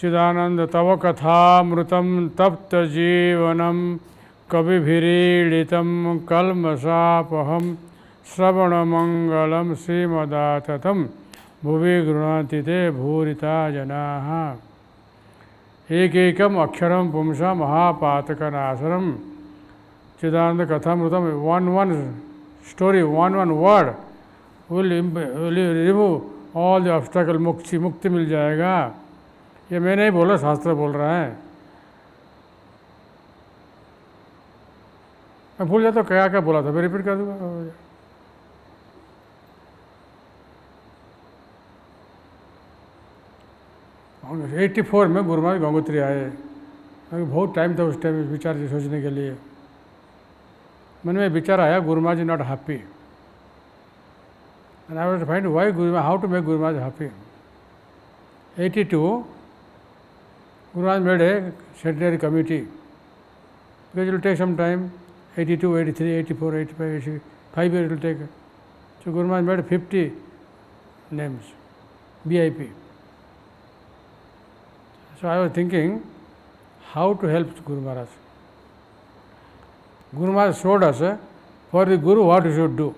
सच्चिदानंद तव कथामृतं कलम सापहम श्रवण मंगल श्रीमदाततं भुवि गृहति ते भूरिता एक अक्षर अक्षरं पुंसा महापातकनाशनं। चिदानन्दकथामृतं one one story one one word will will remove all the obstacle मुक्ति मुक्ति मिल जाएगा। ये मैं नहीं बोला, शास्त्र बोल रहा है। मैं भूल जाता हूँ, क्या क्या बोला था मैं रिपीट कर दूँगा? एट्टी फोर में गुरु महाराज गंगोत्री आए। बहुत टाइम था उस टाइम विचार सोचने के लिए। मन में विचार आया Guru Maharaj not happy and I was find why Guru how to make Guru Maharaj happy 82 Guru made a centenary committee because it will take some time 82, 83, 84, 85, 86, 5 years it will take. So Guru Maharaj made 50 names, BIP. So I was thinking how to help Guru Maharaj. Guru Maharaj showed us uh, for the Guru what you should do,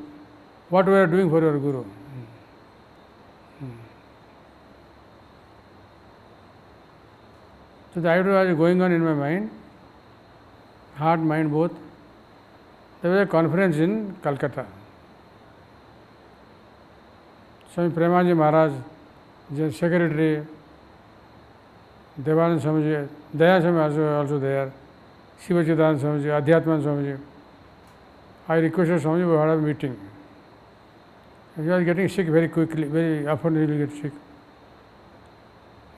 what we are doing for your Guru. So the idea was going on in my mind, heart, mind both. There was a conference in Calcutta. Swami Premaji Maharaj, the secretary, Devanand Swamiji, Daya Swami also, also there, Shiva Chidanand Swamiji, Adhyatman Swamiji. I requested Swamiji we had a meeting. He was getting sick very quickly, very often he will get sick.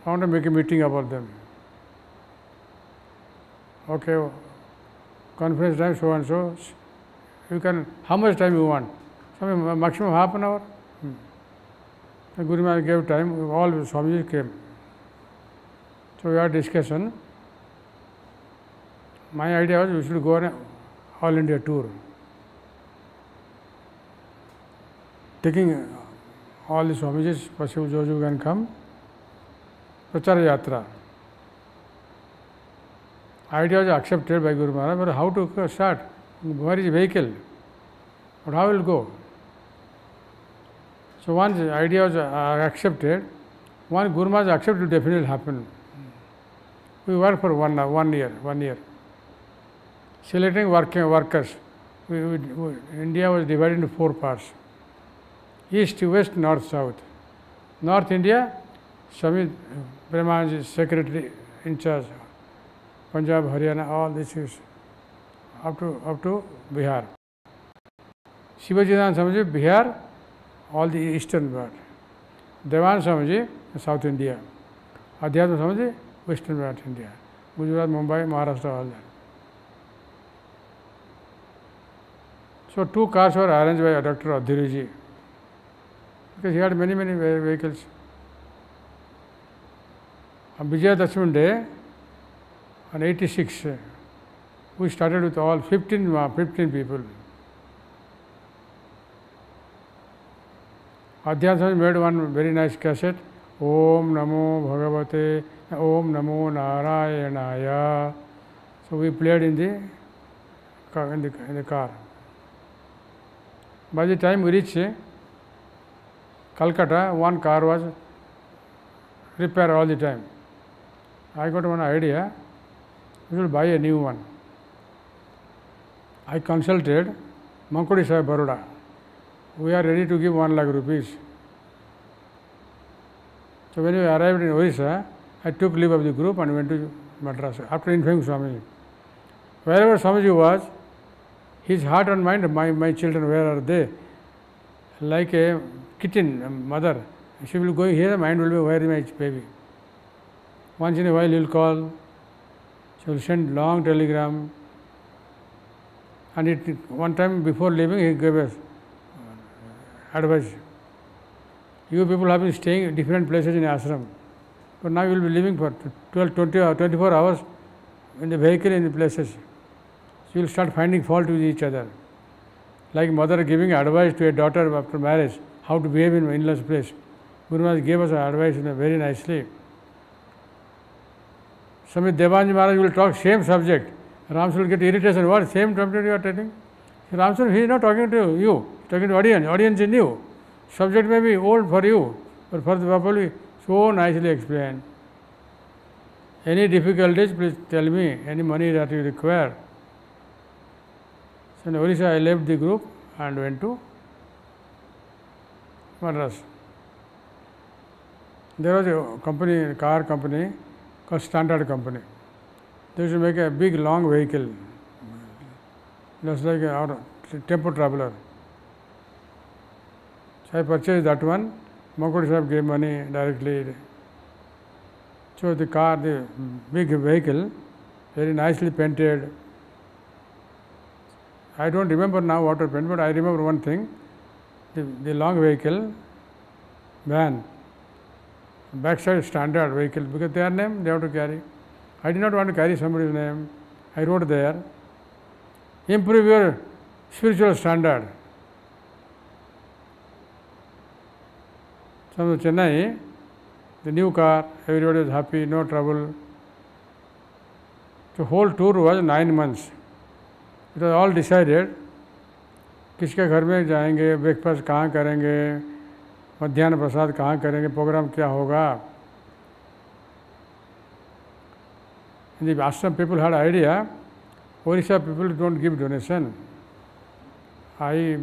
I want to make a meeting about them. Okay, conference time so and so. You can, how much time you want? Some maximum half an hour. Hmm. The Guru Maharaj gave time, all Swamiji came. So we had discussion. My idea was we should go on a all India tour. Taking all the Swamijis, Pasiv Joju can come. Prachara Yatra. Idea was accepted by Guru Maharaj, but how to start? Where is vehicle? But how will go? So once the idea was uh, accepted, one Guru Maharaj accepted, definitely happen. We worked for one, one year, one year. Selecting working workers. We, we, we, India was divided into four parts. East, West, North, South. North India, Swami Premanji, secretary in charge. Punjab, Haryana, all this is up to up to Bihar. Shivajidan Swamiji, Bihar, all the eastern part. Devan Swamiji, South India. Adhyatma Swamiji, western part India. Gujarat, Mumbai, Maharashtra, all that. So two cars were arranged by Dr. Adhiriji because he had many, many vehicles. On Vijayadashmi day, on 86, we started with all 15, uh, 15 people. Adhyatma made one very nice cassette, Om Namo Bhagavate, Om Namo Narayanaya. So we played in the. In the, in the car. By the time we reached Calcutta, one car was repaired all the time. I got one idea, we will buy a new one. I consulted Mankodi Sahib Baroda. We are ready to give one lakh rupees. So when we arrived in Orissa, I took leave of the group and went to Madras after informing Swami. Wherever Swamiji was, his heart and mind, my, my children, where are they? Like a kitten, a mother. She will go here, mind will be, where is my baby? Once in a while he will call, she will send long telegram. And it, one time before leaving, he gave us advice. You people have been staying in different places in ashram. But now you will be living for 12, 20 or 24 hours in the vehicle in the places. So you will start finding fault with each other. Like mother giving advice to a daughter after marriage, how to behave in in-laws place. Guru Maharaj gave us advice in a very nicely. Swami Devanji Maharaj will talk same subject. Ramsur will get irritation. What same subject you are telling? Ramsur, he is not talking to you, he is talking to audience. Audience is new. Subject may be old for you, but for the people, so nicely explained. Any difficulties, please tell me. Any money that you require. So in Orissa, I left the group and went to Madras. There was a company, car company called Standard Company. They used to make a big long vehicle, just like our tempo traveler. So I purchased that one. Mankodi Sahib gave money directly. So the car, the big vehicle, very nicely painted. I don't remember now what was painted, but I remember one thing. The, the long vehicle, van, backside standard vehicle, because their name they have to carry. I did not want to carry somebody's name. I wrote there, improve your spiritual standard. From Chennai, the new car, everybody was happy, no trouble. The whole tour was nine months. It was all decided. किसके घर में जाएँगे breakfast कहाँ करेंगे मध्यान्ह प्रसाद कहाँ करेंगे? Programme क्या होगा? The ashram people had idea Odisha people don't give donation I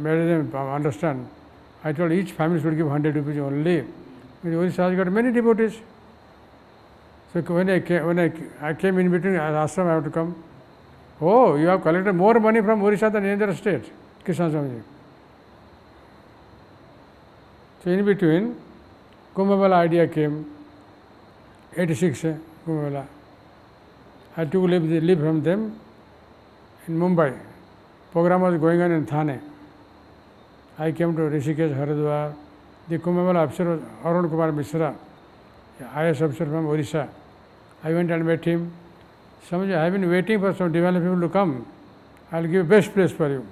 made they understand I told each family should give hundred rupees only Odisha got many deposits so when when I came in between ashram I to come oh you have collected more money from Odisha than any other state Kisan Swami ji In between, Kumbh idea came, 86 Kumbh I took leave, the, leave from them in Mumbai. Program was going on in Thane. I came to Rishikesh, Haridwar. The Kumbh officer was Arun Kumar Mishra, IS officer from Orissa. I went and met him. Swamiji, I have been waiting for some divine people to come. I will give best place for you.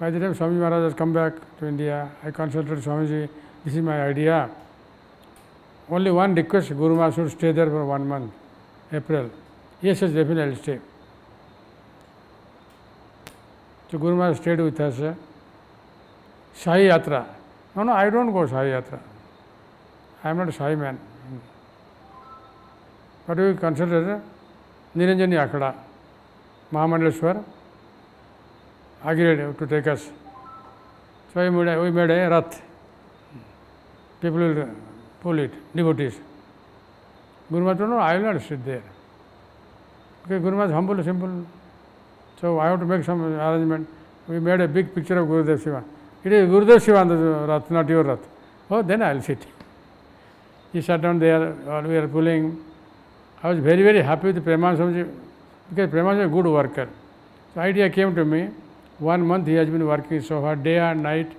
By the time Swami Maharaj has come back to India, I consulted Swamiji, this is my idea. Only one request, Guru Maharaj should stay there for one month, April. Yes, yes, definitely I stay. So Guru Maharaj stayed with us. Sai Yatra. No, no, I don't go Sai Yatra. I am not a Sai man. But we consider Niranjani Akhada, Mahamandaleshwar, agreed to take us. So we made a, we made a rath. People will pull it, devotees. Guru Maharaj no, I will not sit there. Okay, Guru Maharaj humble, simple. So I have to make some arrangement. We made a big picture of Guru Gurudev Shiva. It is Gurudev Shivananda's rath, not your rath. Oh, then I will sit. He sat down there, while we were pulling. I was very, very happy with Preman Swamiji because Preman is a good worker. So idea came to me. One month he has been working so hard, day and night.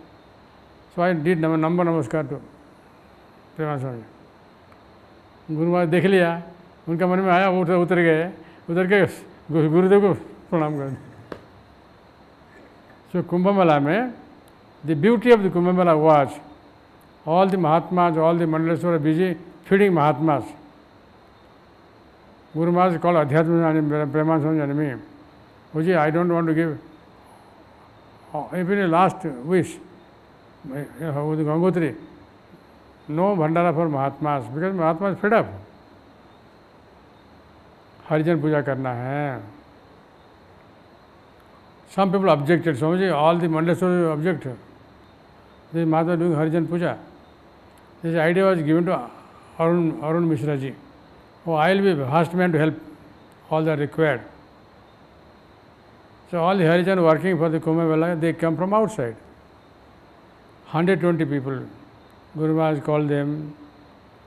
So I did number namaskar to प्रेमा स्वामी गुरु महाराज देख लिया उनका मन में आया वो उतर उतर गए उतर के गुरुदेव को प्रणाम कर सो कुंभ मेला में the beauty of the Kumbh Mela was all the Mahatmas, all the Mandaleswar are busy feeding Mahatmas. Guru Maharaj called Adhyatma Preman Swami and me. Uji, I don't want to give infinite last wish Gangotri no bhandara for Mahatma because Mahatma fed up Harijan puja करना है। Some people objected समझे? All the Mandaleshwar object this Mahatma doing Harijan puja. This idea was given to Arun Arun Mishra ji वो I will be fast man to help all the required So all the Harijan working for the Kumbh Mela, they come from outside. 120 people. Guru Maharaj called them.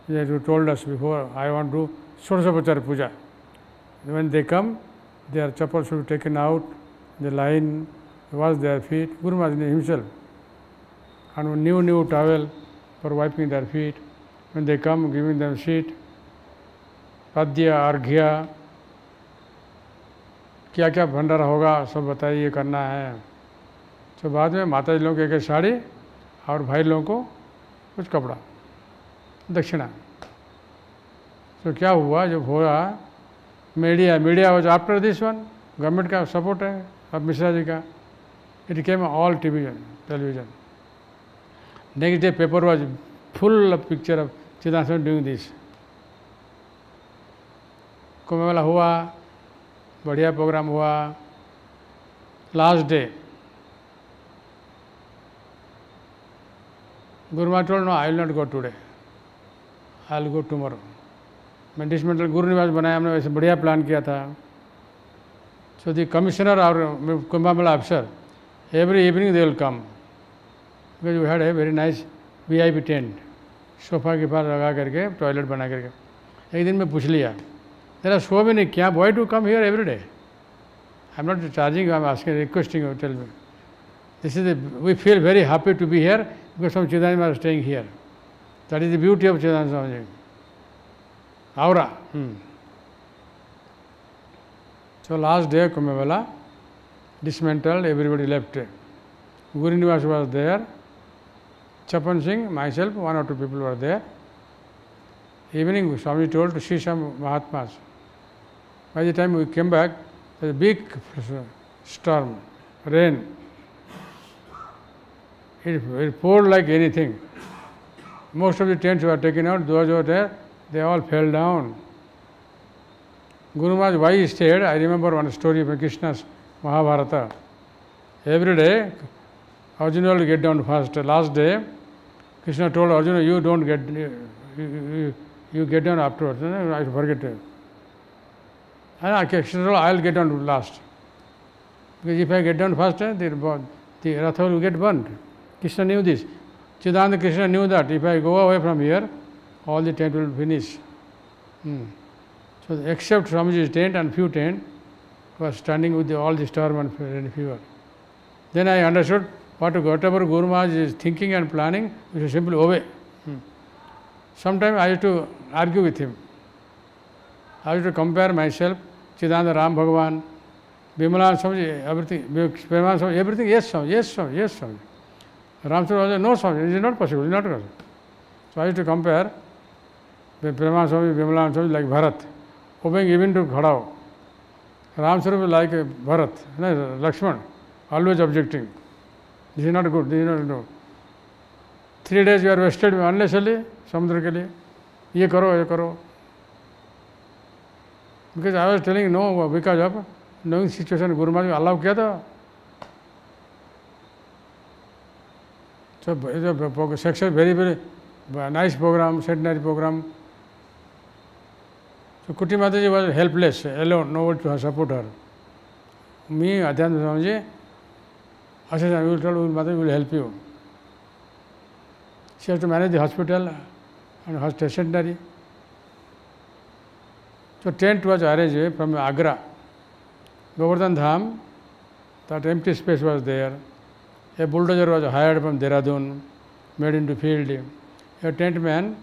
They told us before, I want to do Shodasopachar puja. When they come, their chappals should be taken out, the line, wash their feet. Guru Maharaj himself. And new, new towel for wiping their feet. When they come, giving them seat. पद्य अर्घ्य क्या क्या भंडारा होगा, सब बताइए करना है। तो बाद में माता जी लोगों को एक साड़ी और भाई लोगों को कुछ कपड़ा, दक्षिणा। तो क्या हुआ, जब हुआ media media was after this one government का सपोर्ट है, अब मिश्रा जी का। It came all TV television next day paper was full of picture of चिदासन doing this Kumbh Mela हुआ बढ़िया प्रोग्राम हुआ। Last day told no I will not go today I will go tomorrow मैं dismantle Guru Niwas बनाया, हमने वैसे बढ़िया प्लान किया था। सो दी कमिश्नर और कुंभ मेला अफसर every evening they will come because we had a very nice V I P tent sofa के पास लगा करके टॉयलेट बना करके। एक दिन मैं पूछ लिया There are so many camps. Why do you come here every day? I'm not charging you, I'm asking, requesting you, tell me. This is the, we feel very happy to be here because some Chidananda are staying here. That is the beauty of Chidananda Swamiji. Aura. Hmm. So last day Kumbhavala, dismantled, everybody left. Guru Nivas was there, Chapan Singh, myself, one or two people were there. Evening Swamiji told to see some Mahatmas. By the time we came back, there was a big storm, rain. It, it poured like anything. Most of the tents were taken out, those were there, they all fell down. Guru Maharaj, why he stayed, I remember one story from Krishna's Mahabharata. Every day, Arjuna will get down first. Last day, Krishna told Arjuna, you don't get, you, you, you get down afterwards. I forget. And Krishna I'll get down last. Because if I get down first, the, the Ratha will get burnt. Krishna knew this. Chidananda Krishna knew that if I go away from here, all the tent will finish. Hmm. So except Swamiji's tent and few tent was standing with the, all the storm and fever. Then I understood what whatever Guru Maharaj is thinking and planning, we should simply obey. Hmm. Sometimes I used to argue with him. I used to compare myself, चिदानंद राम भगवान विमला समझे everything Prema everything yes समझ yes समझ yes समझ Ramchandra no समझ it is not possible not कर so I to compare Prema Swami Vimla Swami like Bharat obeying even to खड़ाओ Ram स्वरूप like Bharat ना Lakshman always objecting This is not good this not not three days days are wasted wasted unnecessarily समुद्र के लिए ये करो ये करो because I was telling no because of knowing situation Guru Maharaj allow किया था So section very very nice program, centenary program. So Kuti Mataji was helpless, alone, nobody to support her. Me, Adhyana Swamiji, I said, I will tell you, Mataji will help you. She has to manage the hospital and her stationary. So tent was arranged from Agra. Govardhan Dham, that empty space was there. A bulldozer was hired from Dehradun, made into field. A tent man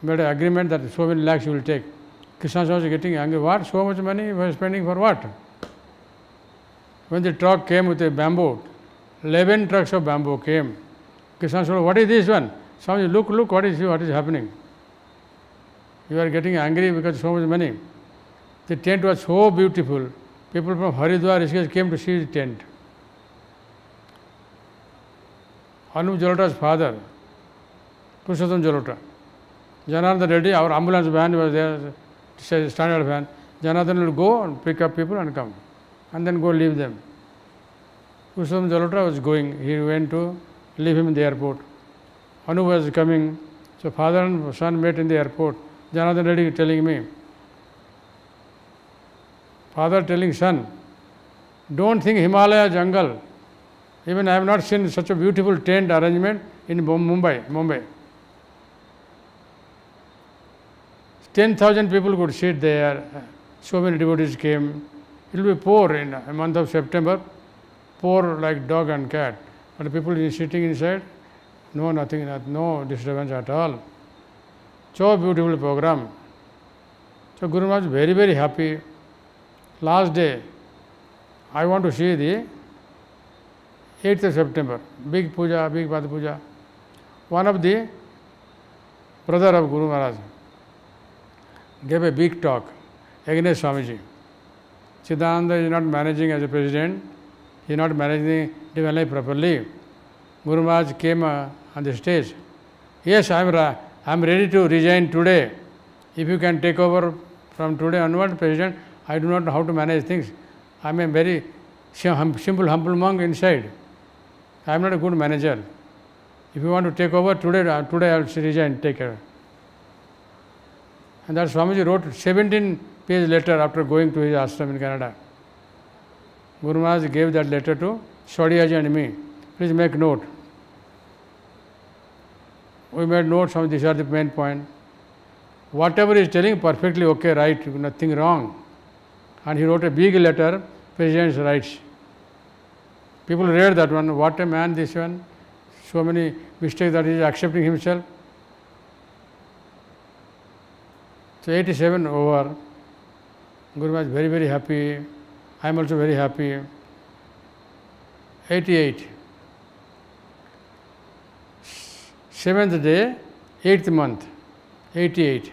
made an agreement that so many lakhs you will take. Krishna was getting angry. What? So much money he was spending for what? When the truck came with a bamboo, 11 trucks of bamboo came. Krishna said, What is this one? Swami, look, look, what is, what is happening? You are getting angry because so much money. The tent was so beautiful. People from Haridwar, came to see the tent. Anup Jalota's father, Purushottam Jalota. Janardhan Reddy, our ambulance van was there, standard van. Janardhan will go and pick up people and come, and then go leave them. Purushottam Jalota was going. He went to leave him in the airport. Anu was coming. So father and son met in the airport. Reddy telling me, father telling son, don't think Himalaya jungle. Even I have not seen such a beautiful tent arrangement in Mumbai. Mumbai. 10,000 people could sit there. So many devotees came. It will be poor in a month of September, poor like dog and cat. But people sitting inside, no nothing, no disturbance at all. So beautiful program. So Guru Maharaj very very happy. Last day, I want to see the 8th of September, big puja, big Pad puja. One of the brother of Guru Maharaj, gave a big talk against Swamiji. Chidananda is not managing as a president, he is not managing divine life properly. Guru Maharaj came uh, on the stage. Yes, I am I am ready to resign today. If you can take over from today onward, President, I do not know how to manage things. I am a very simple, humble monk inside. I am not a good manager. If you want to take over today, uh, today I will resign, take care. And that Swamiji wrote 17 page letter after going to his ashram in Canada. Guru Maharaj gave that letter to Swadiyaji and me. Please make note. We made notes on these are the main point. Whatever is telling, perfectly okay, right, nothing wrong. And he wrote a big letter, President's rights. People read that one, what a man this one, so many mistakes that he is accepting himself. So 87 over. Guru Maharaj very, very happy. I am also very happy. 88. seventh day, eighth month, 88.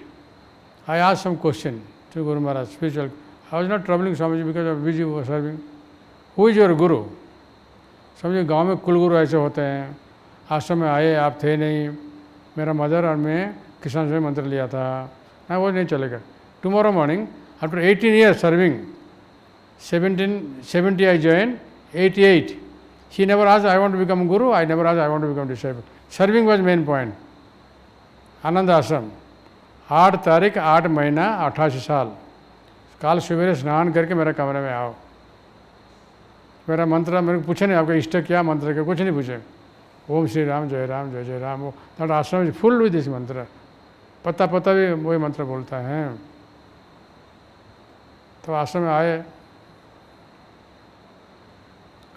I asked some question to Guru Maharaj, spiritual. I was not troubling Swamiji because of busy serving. Who is your Guru? Swamiji, गाँव में कुल गुरु ऐसे होते हैं आश्रम में आए आप थे नहीं मेरा मदर और मैं किसान से मंत्र लिया था ना वो नहीं चलेगा tomorrow morning after eighteen year serving seventeen seventy I join eighty eight he never आज I want become Guru I never आज I want become disciple serving was main point Anand Ashram आठ तारीख, आठ महीना, अट्ठासी साल। काल सवेरे स्नान करके मेरे कमरे में आओ। मेरा मंत्र, मेरे को पूछे नहीं, आपका इष्ट क्या मंत्र क्या कुछ नहीं पूछे। ओम श्री राम, जय राम, जय जय राम। वो दैट आश्रम इज़ फुल विद दिस मंत्र। पता पता भी वही मंत्र बोलता है। तो आश्रम में आए।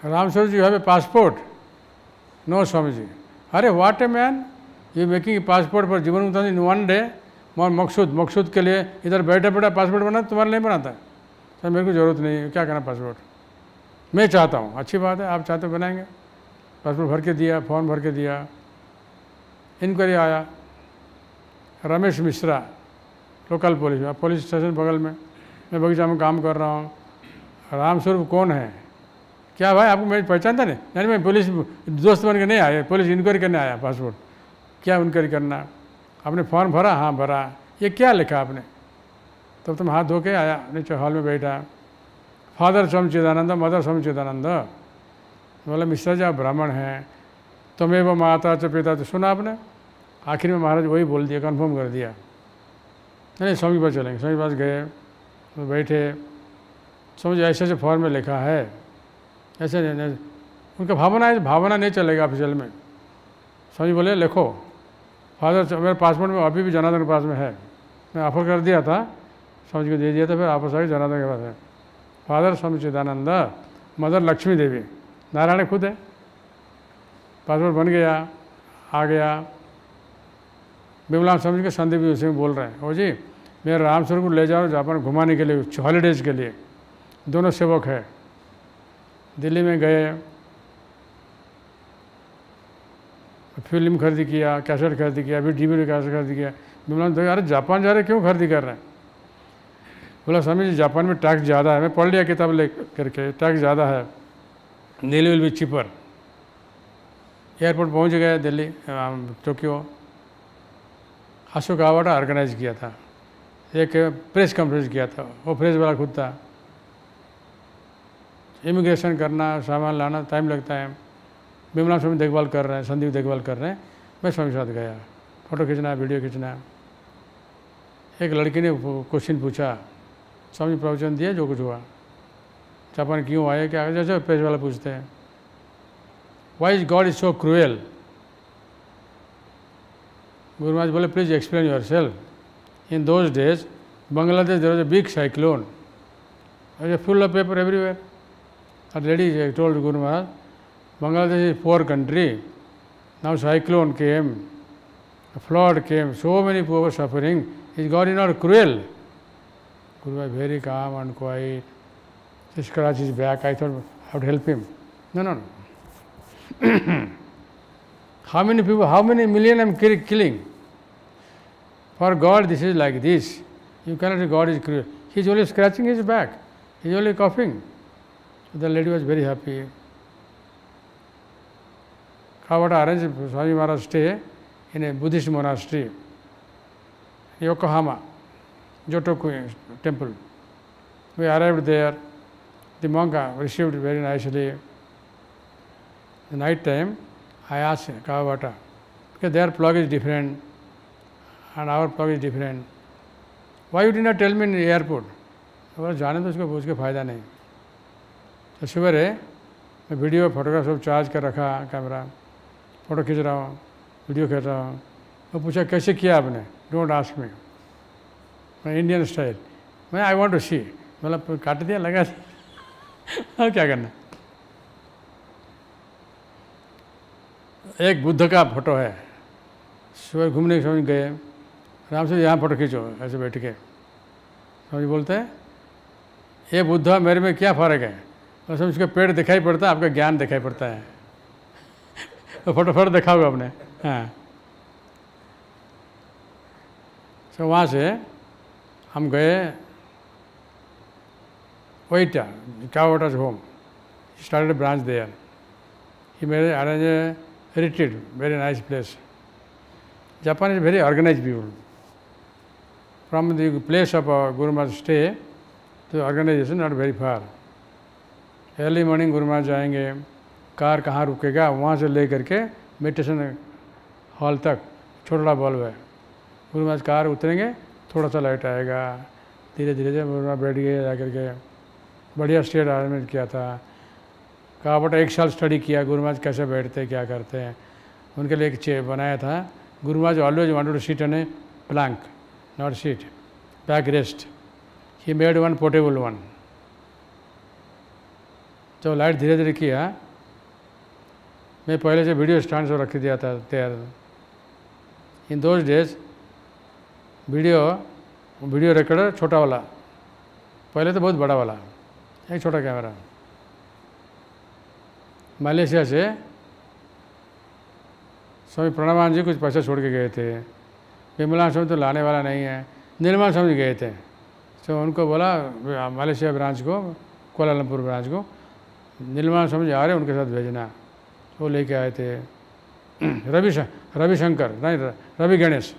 Ram Swaroop ji have a passport no Swami ji. अरे what a man you making passport पर जीवन मुक्ता इन वन डे मोर मकसूद मकसूद के लिए इधर बैठे बैठा पासपोर्ट बना तुम्हारे नहीं बनाता सर, मेरे को ज़रूरत नहीं है, क्या करना पासपोर्ट मैं चाहता हूँ, अच्छी बात है, आप चाहते बनाएँगे। पासपोर्ट भर के दिया फॉर्म भर के दिया। इंक्वायरी आया। रमेश मिश्रा लोकल पुलिस में पुलिस स्टेशन बगल में। मैं बगीचा में काम कर रहा हूँ। रामस्वरूप कौन है? क्या भाई, आपको मैं पहचानता नहीं? नहीं मैं पुलिस दोस्त बन के नहीं आया, पुलिस इंक्वायरी करने आया पासपोर्ट क्या इंक्वायरी करना? आपने फॉर्म भरा? हाँ भरा। ये क्या लिखा आपने? तब तुम हाथ धो के आया, नीचे हॉल में बैठा। फादर स्वामी चिदानंद मदर स्वामी चिदानंद बोला मिश्रा जी, आप ब्राह्मण हैं। तुम्हें वो माता च पिता तो सुना आपने? आखिर में महाराज वही बोल दिया कन्फर्म कर दिया। नहीं स्वामी पास चलेंगे। स्वामी पास गए तो बैठे। स्वामी जी ऐसे ऐसे फॉर्म में लिखा है। ऐसे नहीं, उनका भावना है भावना नहीं चलेगा ऑफिशियल में। स्वामी बोले लिखो फादर मेरे पासपोर्ट में अभी भी जनार्दन के पास में है। मैं ऑफ़र कर दिया था स्वामी जी को दे दिया था फिर वापस आके जनार्दन के पास है फादर स्वामी चिदानंद मदर लक्ष्मी देवी नारायण खुद है। पासपोर्ट बन गया आ गया। बिमला समझ के संदीप जी उसी बोल रहे हैं ओ जी मेरे राम स्वरूप को ले जाओ जापान घुमाने के लिए हॉलीडेज के लिए। दोनों सेवक है। दिल्ली में गए, फ़िल्म खरीदी किया, कैसेट खरीदी किया, अभी डी वी कैसेट खरीदी किया। बिमला तो अरे, जापान जा रहे, क्यों खरीदी कर रहे हैं? बोला स्वामी जी, जापान में टैक्स ज़्यादा है। मैं पढ़ लिया किताब ले करके टैक्स ज़्यादा है। Delhi will be cheaper airport पहुँच गए Delhi Tokyo Ashok award organise किया था। एक प्रेस कॉन्फ्रेंस किया था। वो प्रेस वाला खुद था। इमिग्रेशन करना, सामान लाना टाइम लगता है। बिमला स्वामी देखभाल कर रहे हैं, संदीप देखभाल कर रहे हैं। मैं स्वामी के साथ गया। फ़ोटो खींचना, वीडियो खींचना। एक लड़की ने क्वेश्चन पूछा, स्वामी, प्रवचन दिया, जो कुछ हुआ? जापान क्यों आए? क्या जैसे पेज वाला पूछते हैं। Why is God is so cruel Guru Maharaj बोले please explain yourself in those days Bangladesh there was a big cyclone full of paper everywhere That I told Guru Maharaj, Bangladesh is poor country. Now cyclone came, flood came, so many were suffering. Is God is not cruel? Guru was very calm and quiet. He scratched his back. I thought I would help him. No, no, no. how many people, how many million I am killing? For God, this is like this. You cannot say God is cruel. He is only scratching his back. He is only coughing. The lady was very happy. Kawabata arranged Swami Maharaj stay in a Buddhist monastery, Yokohama, Jotoku temple. We arrived there. The monk received very nicely. The night time, I asked Kawabata, because their plug is different and our plug is different. Why you did not tell me in the airport? बोला जाने तो उसको पूछ के फ़ायदा नहीं तो मैं वीडियो फोटोग्राफ सब चार्ज कर रखा कैमरा। फ़ोटो खींच रहा हूँ, वीडियो खींच रहा हूँ। वो पूछा, कैसे किया आपने? डोंट आस्क मी मैं इंडियन स्टाइल मैं आई वांट टू सी मतलब काट दिया, लगा दिया। क्या करना? एक बुद्ध का फ़ोटो है। सुबह घूमने के समझ गए। आराम से यहाँ फ़ोटो खींचो, ऐसे बैठ के। समझ बोलते हैं, ये बुद्ध मेरे में क्या फ़र्क है? और समझ उसका पेड़ दिखाई पड़ता है, आपका ज्ञान दिखाई पड़ता है। तो फटोफट देखा होगा आपने हाँ। सो वहाँ से हम गए वोटा चाव voters home start branch there ये मेरे arrange retreat very nice place Japan is very organise people from the place of Guru मार stay to organisation not very far early morning Guru Maharaj जाएँगे। कार कहाँ रुकेगा? वहाँ से ले करके मेडिटेशन हॉल तक। छोटा बल्ब है। गुरु महाराज कार उतरेंगे थोड़ा सा लाइट आएगा। धीरे धीरे धीरे गुरु बैठ गए जा करके बढ़िया स्टेट अरेंजमेंट किया था। कहा, बटा, एक साल स्टडी किया, गुरु महाराज कैसे बैठते, क्या करते हैं? उनके लिए एक चेयर बनाया था। Guru Maharaj always wanted to seat on a plank not seat back rest he made one portable one तो लाइट धीरे धीरे किया। मैं पहले से वीडियो स्टैंड से रख दिया था, तैयार in those days video video recorder छोटा वाला। पहले तो बहुत बड़ा वाला, एक छोटा कैमरा मलेशिया से स्वामी प्रणवान जी कुछ पैसे छोड़ के गए थे। विमला स्वामी तो लाने वाला नहीं है, निर्मल स्वामी गए थे। तो उनको बोला मलेशिया ब्रांच को कोलालमपुर ब्रांच को निर्मला समझ आ रहे उनके साथ भेजना। वो लेके आए थे। रवि रविशंकर, नहीं रवि गणेश।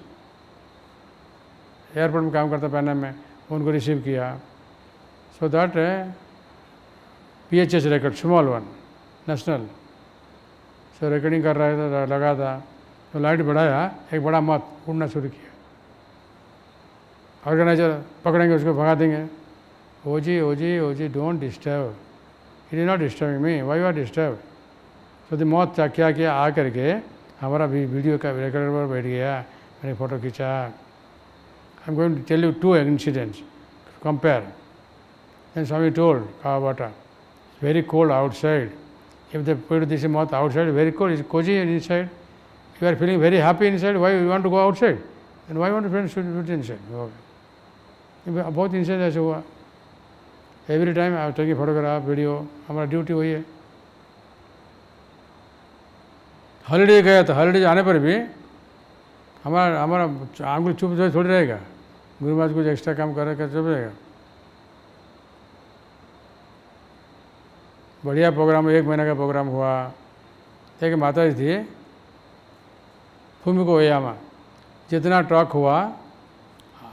एयरपोर्ट में काम करता पैनम में, उनको रिसीव किया। So that P H S record small one National so recording कर रहा था, लगा था। तो लाइट बढ़ाया, एक बड़ा मत उड़ना शुरू किया। ऑर्गेनाइजर पकड़ेंगे, उसको भगा देंगे। ओ जी ओ जी ओ जी don't disturb it is not disturbing me why you are disturb to the moth क्या किया आ करके हमारा भी वीडियो का रिकॉर्डर पर बैठ गया मैंने फ़ोटो खींचा I am going to tell you two incidents compare and Swami told का water very cold outside side if do this moth outside very cold is cosy inside you are feeling very happy inside why you want to go outside and why want friend inside बहुत incident ऐसे हुआ every time I taking photograph video हमारा duty वही है। Holiday गया तो holiday जाने पर भी हमारा हमारा आंगुल चुप जो थोड़ी रहेगा। गुरु महाराज कुछ एक्स्ट्रा काम कर रहे चुप रहेगा? बढ़िया प्रोग्राम एक महीने का प्रोग्राम हुआ। एक माता जी थी, भूमि फूमिको ओयामा जितना टॉक हुआ,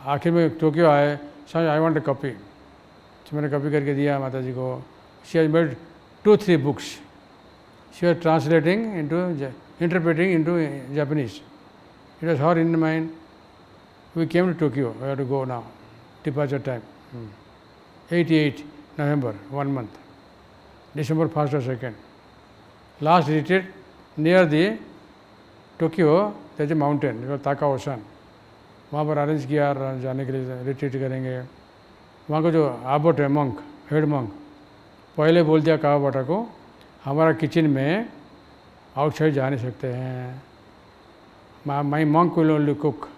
आखिर में टोक्यो आए समझ आई वांट ए कॉपी तो मैंने कॉपी करके दिया माता जी को she has made two three books she was translating into interpreting into Japanese it was her in mind we came to Tokyo we to go now departure time eighty eight November one month December 1st or 2nd. Last retreat near the Tokyo a mountain, ताका ocean वहाँ पर arrange किया जाने के लिए retreat करेंगे। वहाँ का जो आबट है मंक हेड मंक पहले बोल दिया कहा बटा को, हमारा किचन में आउटसाइड जा नहीं सकते हैं। My monk will only cook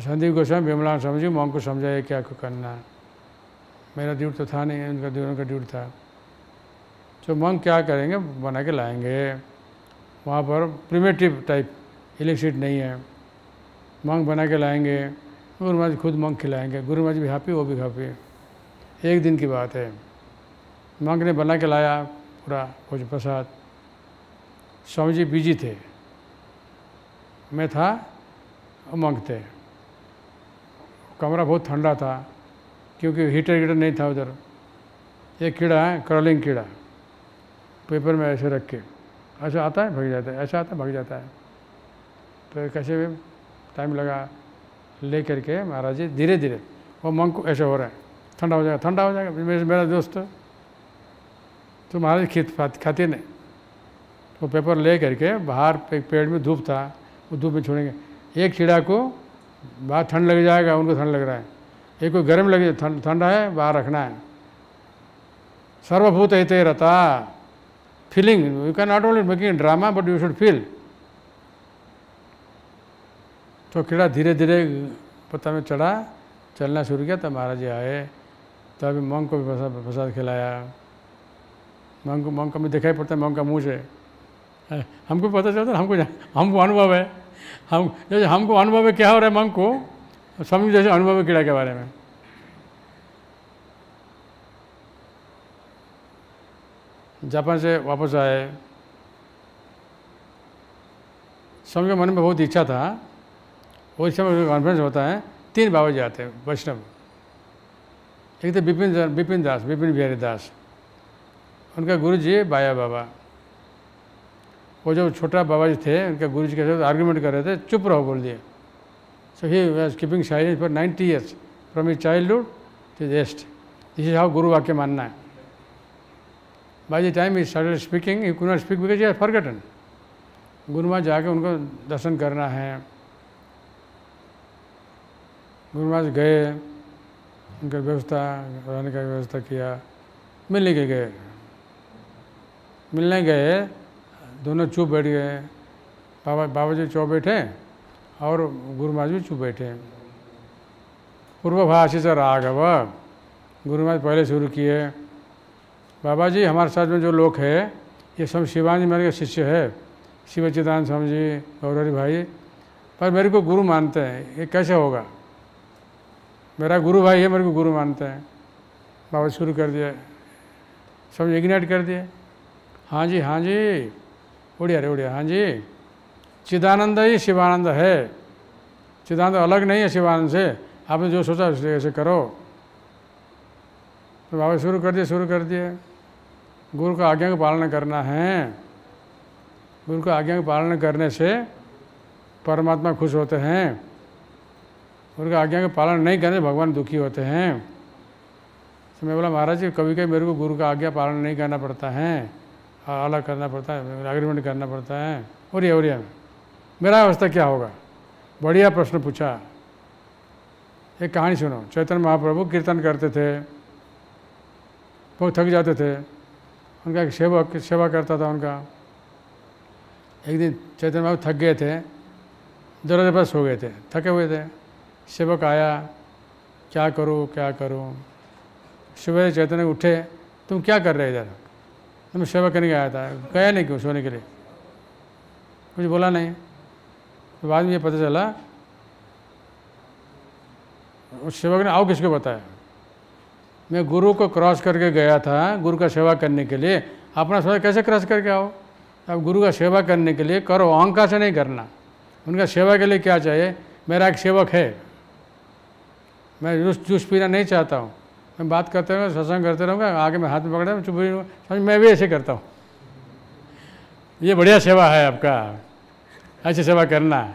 Sandeep Goswami, Vimla समझी मंक को समझाइए क्या करना मेरा ड्यूट तो था नहीं, उनका दोनों का ड्यूट था। तो मंग क्या करेंगे? बना के लाएँगे। वहाँ पर प्रिमेटिव टाइप इलेक्ट्रिसिटी नहीं है। मंग बना के लाएँगे। गुरु महाराज खुद मंग खिलाएँगे गुरु महाराज भी हैप्पी वो भी हैप्पी एक दिन की बात है। मंग ने बना के लाया पूरा भोज प्रसाद स्वामी जी बिज़ी थे। मैं था और मंग थे कमरा बहुत ठंडा था, क्योंकि हीटर हीटर नहीं था उधर। एक कीड़ा है क्रॉलिंग कीड़ा। पेपर में ऐसे रख के। ऐसा आता है, भाग जाता है, ऐसा आता है, भाग जाता है। तो कैसे भी टाइम लगा। ले करके महाराज जी धीरे धीरे वो मंग को ऐसे हो रहा है। ठंडा हो जाएगा, ठंडा हो जाएगा। मेरे दोस्त तो महाराज खीत खाते नहीं। वो पेपर ले करके बाहर पेड़ में धूप था, वो धूप में छोड़ेंगे। एक चिड़ा को बाहर ठंड लग जाएगा, उनको ठंड लग रहा है। एक को गर्म लगे, ठंडा है, बाहर रखना है। सर्वभूत हिते रहता feeling you can not only making drama but you should feel तो कीड़ा धीरे धीरे पत्ता में चढ़ा, चलना शुरू किया, तब महाराज जी आए। तब मंग को भी प्रसाद प्रसाद खिलाया। मंग को, मंग का भी दिखाई पड़ता है, मंग का मुँह से। हमको पता चलता है, हमको हमको अनुभव है। हम, जैसे हमको अनुभव है, क्या हो रहा है मंग को? समझ जैसे अनुभव है कीड़ा के बारे में। जापान से वापस आए। समझो मन में बहुत इच्छा था। उस समय कॉन्फ्रेंस होता है, तीन बाबा जी आते हैं, वैष्णव। एक तो बिपिन बिपिन दास बिपिन बिहारी दास। उनका गुरु जी बाया बाबा। वो जो छोटा बाबा जी थे, उनके गुरु जी के साथ आर्ग्यूमेंट कर रहे थे, चुप रहो बोल दिए। So he was keeping silence for ninety years from is childhood to एस्ट this is how गुरु वाक्य मानना है। By the time is started speaking he could not speak because you forgotten Guru वहाँ जाके उनको दर्शन करना है। महाराज गए, उनका व्यवस्था, रहने का व्यवस्था किया, मिलने के गए। मिलने गए, दोनों चुप बैठ गए। बाबा बाबा जी चुप बैठे और गुरु महाराज भी चुप बैठे। पूर्वभाषी से राघव गुरु महाराज पहले शुरू किए। बाबा जी हमारे साथ में जो लोग हैं, ये सब शिवानंद मेरे शिष्य है। शिव चिदान स्वामी जी गौरवरी भाई। पर मेरे को गुरु मानते हैं, ये कैसे होगा? मेरा गुरु भाई है, मेरे को गुरु मानते हैं। बाबा शुरू कर दिया। सब इग्नाइट कर दिए। हाँ जी हाँ जी। उड़िया रे उड़िया हाँ जी। चिदानंद ही शिवानंद है। चिदानंद अलग नहीं है शिवानंद से। आपने जो सोचा उससे ऐसे करो। तो बाबा शुरू कर दिए, शुरू कर दिए। गुरु का आज्ञा का पालन करना है। गुरु का आज्ञा का पालन करने से परमात्मा खुश होते हैं। गुरु का आज्ञा का पालन नहीं करने भगवान दुखी होते हैं। तो मैं बोला, महाराज जी कभी कभी मेरे को गुरु का आज्ञा पालन नहीं करना पड़ता है अलग करना पड़ता है एग्रीमेंट करना पड़ता है। और ये और ये मेरा अवस्था क्या होगा? बढ़िया प्रश्न पूछा। एक कहानी सुनो। चैतन्य महाप्रभु कीर्तन करते थे, बहुत थक जाते थे। उनका एक सेवक, सेवा करता था उनका। एक दिन चैतन्य महाप्रभु थक गए थे, दरवाजे पर सो गए थे, थके हुए थे। सेवक आया, क्या करो, क्या करूँ? सुबह चैतन्य उठे, तुम क्या कर रहे इधर? तुम सेवा करने आया था, गया नहीं क्यों सोने के लिए? कुछ बोला नहीं। तो बाद में ये पता चला, उस सेवक ने, आओ किसको बताया? मैं गुरु को क्रॉस करके गया था, गुरु का सेवा करने के लिए। अपना समय कैसे क्रॉस करके आओ? अब गुरु का सेवा करने के लिए करो, अहंकार से नहीं करना। उनका सेवा के लिए क्या चाहिए? मेरा एक सेवक है। मैं जूस जूस पीना नहीं चाहता हूँ। मैं बात करते रहूँगा, सत्संग करते रहूँगा, आगे मैं हाथ में पकड़ा, चुप समझ, मैं भी ऐसे करता हूँ। ये बढ़िया सेवा है आपका, ऐसी सेवा करना। है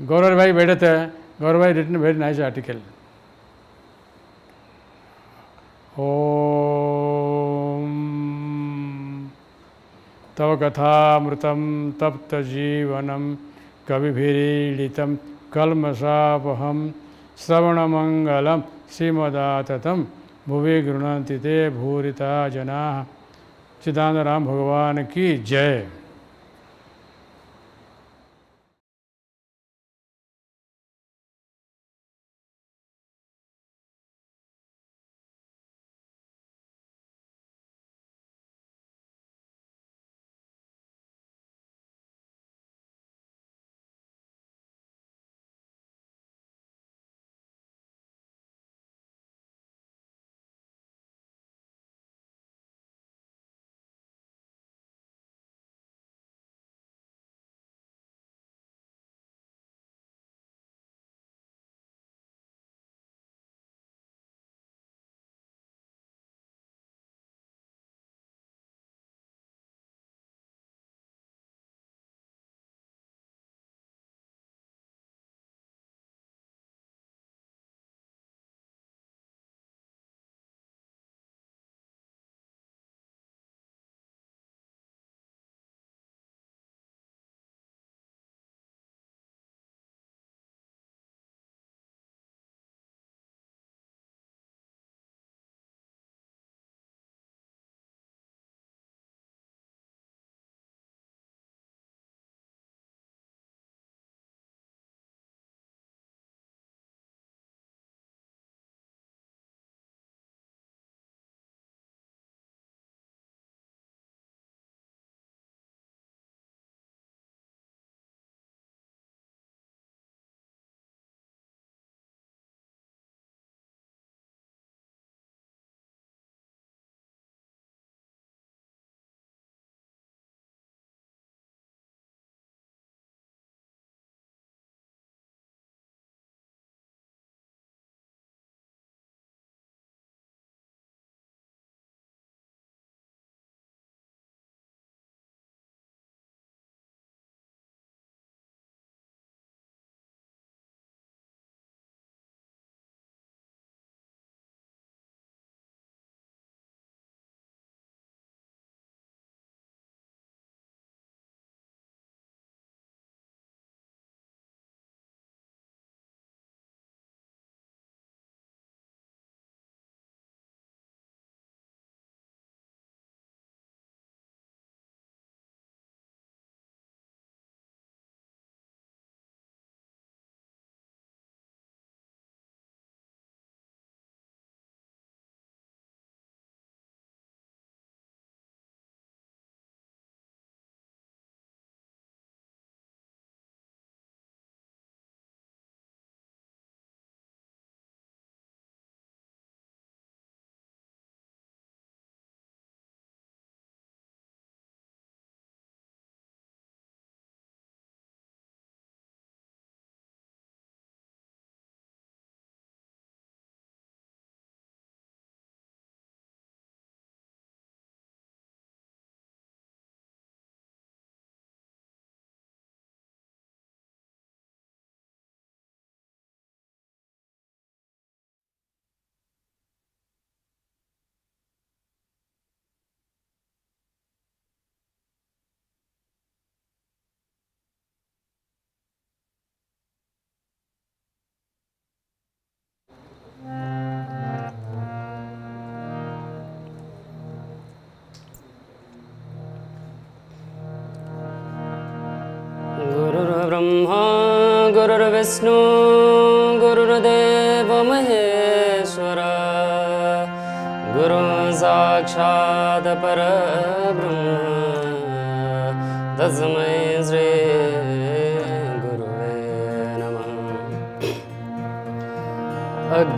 गौरव भाई बैठे थे, गौरव भाई रिटर्न वेरी नाइस आर्टिकल ओम। तव कथामृतं तप्तजीवनं कविभिरीडितं कल्मषापहं श्रवणमङ्गलं श्रीमदाततं भुवि गृहती ते भूरिता जनाः। चिदानराम भगवान की जय।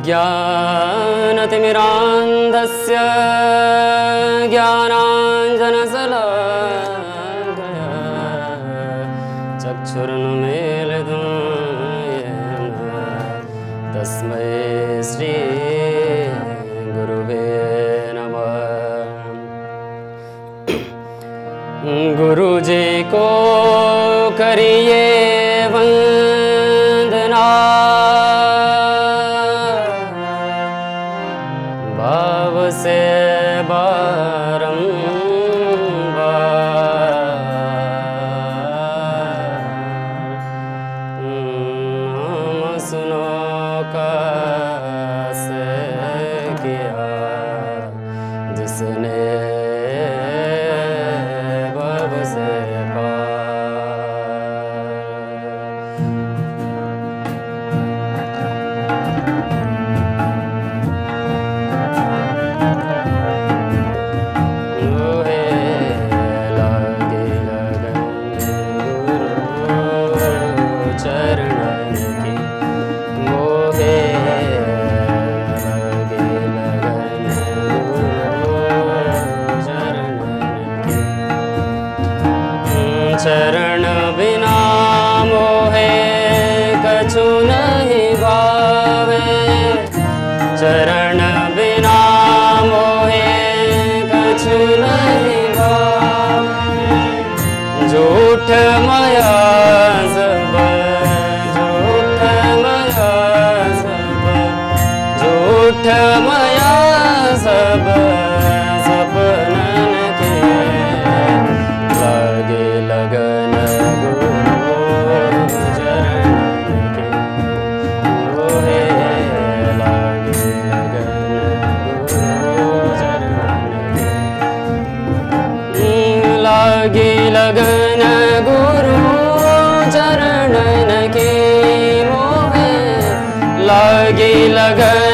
ज्ञानतिमिरान्धस्य लगे लगन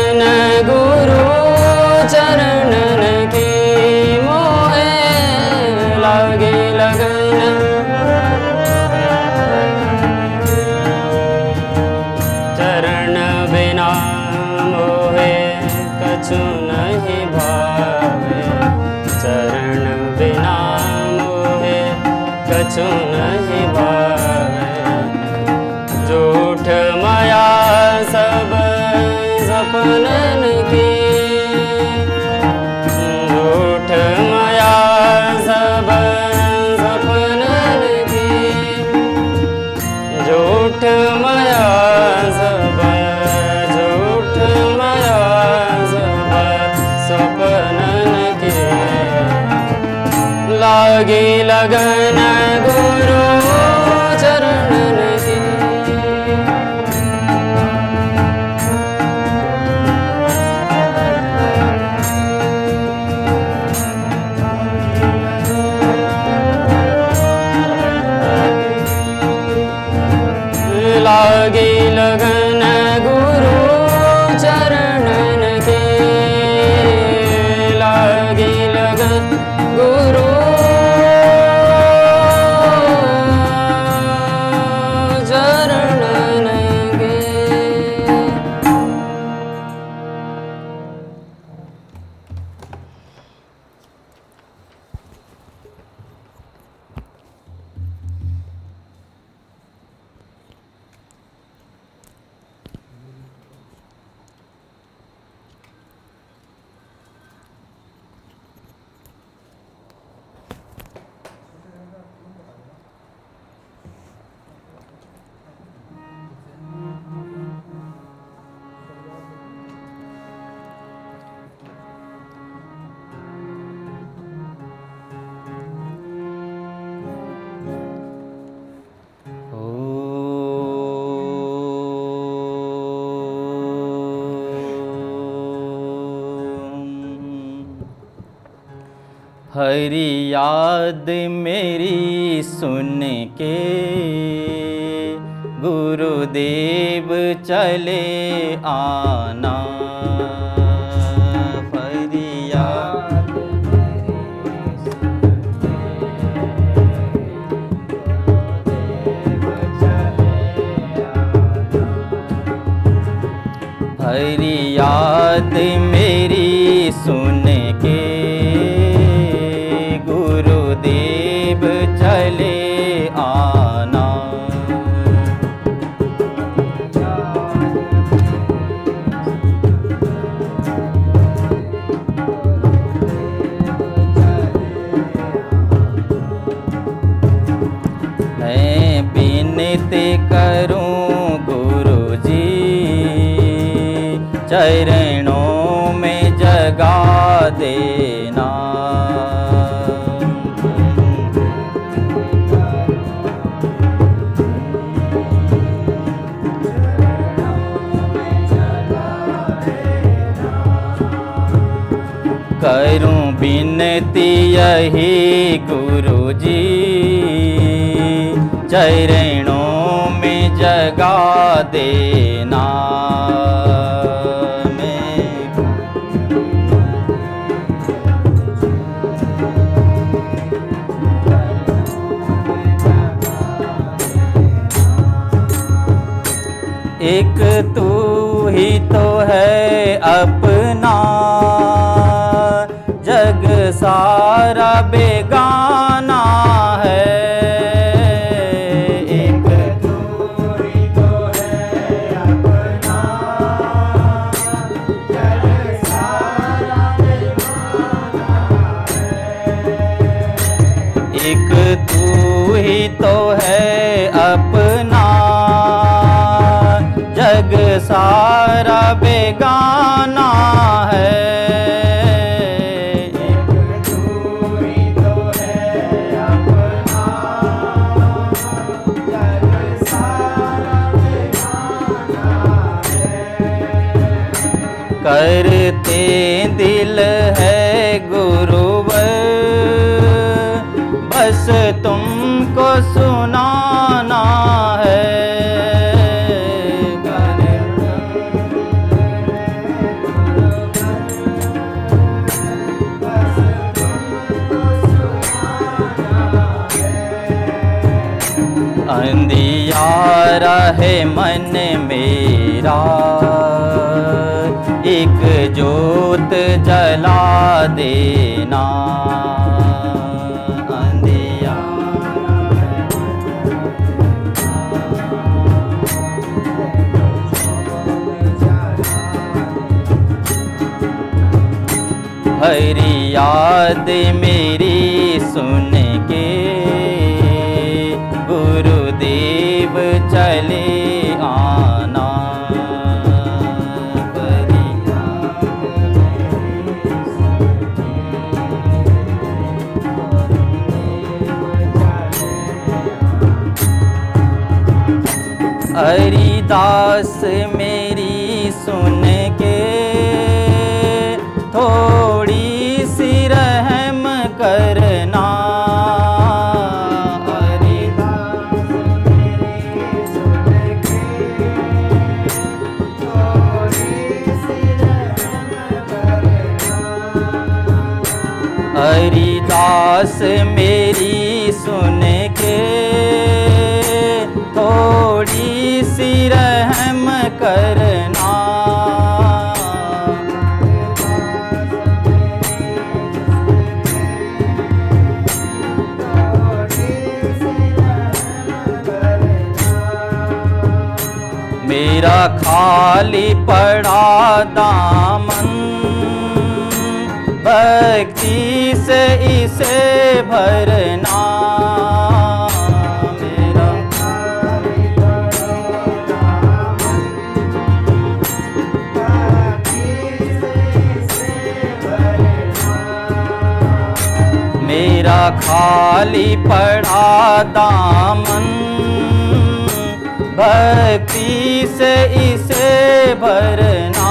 Saga. मे सुन के गुरुदेव चले आना। यही गुरु जी चरणों में जगा देना। एक तू ही तो है अपना। बेगाना है। एक दूरी तो है अपना एक तू ही तो है अपना। जग सारा बेगाना रहे मन मेरा। एक जोत जला देना। हरी याद मेरी सु दास मेरी सुन के थोड़ी सी रहम करना। हरिदास दास दास मेरी सुन के थोड़ी पड़ा दामन। भक्ति से इसे भरना मेरा। मेरा खाली पड़ा दामन। भक्ति से इसे भरना।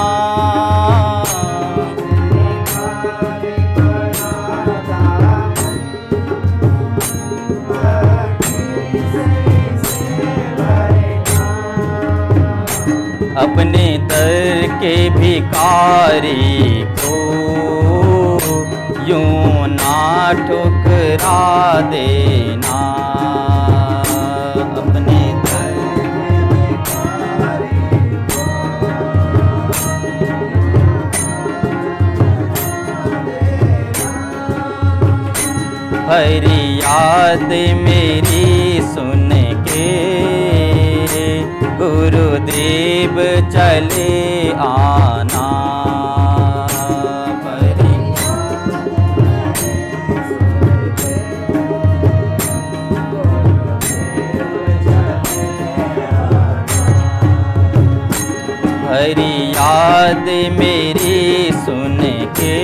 अपने दर के भिकारी को यूँ ना ठुकरा देना। हरी याद मेरी सुन के गुरुदेव चले आना हरी याद मेरी सुन के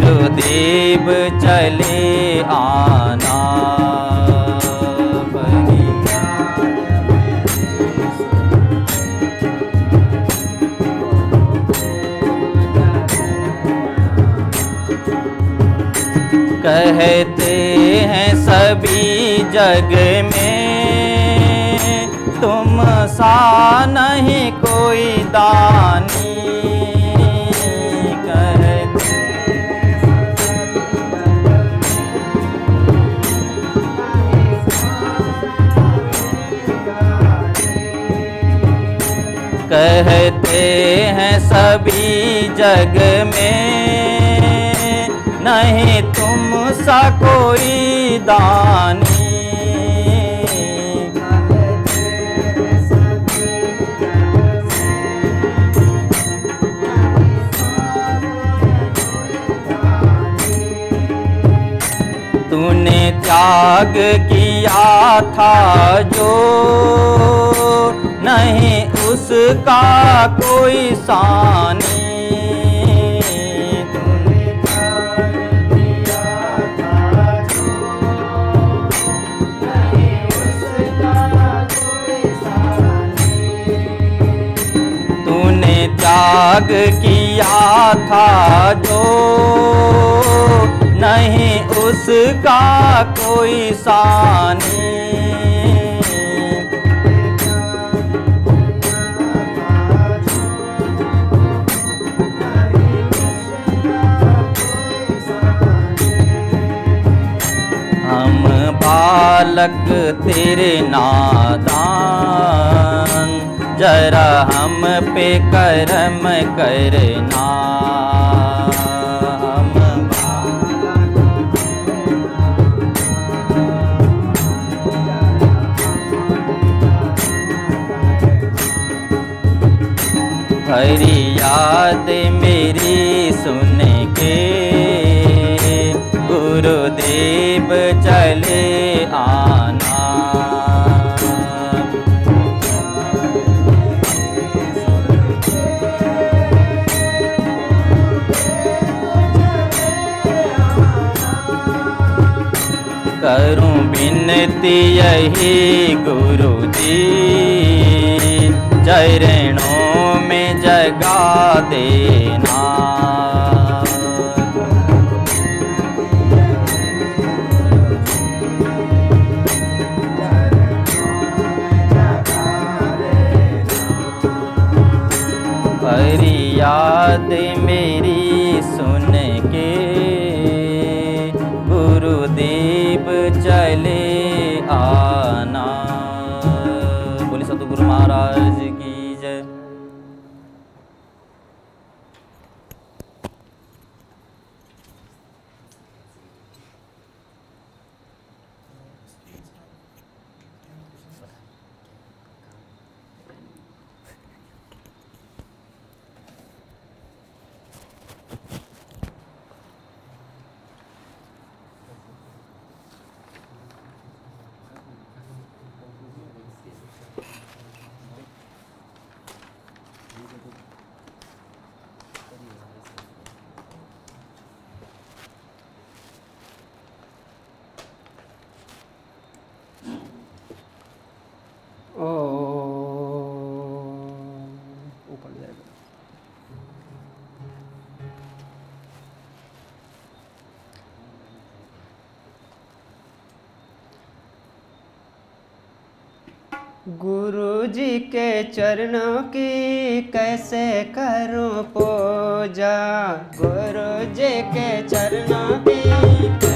गुरुदेव चले आना कहते हैं सभी जग में तुम सा नहीं कोई दानी। कहते हैं सभी जग में। नहीं तुम सा कोई दानी। तूने त्याग किया था जो नहीं उसका कोई शान त्याग किया था जो नहीं उसका कोई सानी बालक तेरे नादान। जरा हम पे करम करना। भरी याद मेरी सुन के विनती यही गुरु जी चरणों में जगा देना। गुरु जी के चरणों की कैसे करूँ पूजा? गुरु जी के चरणों की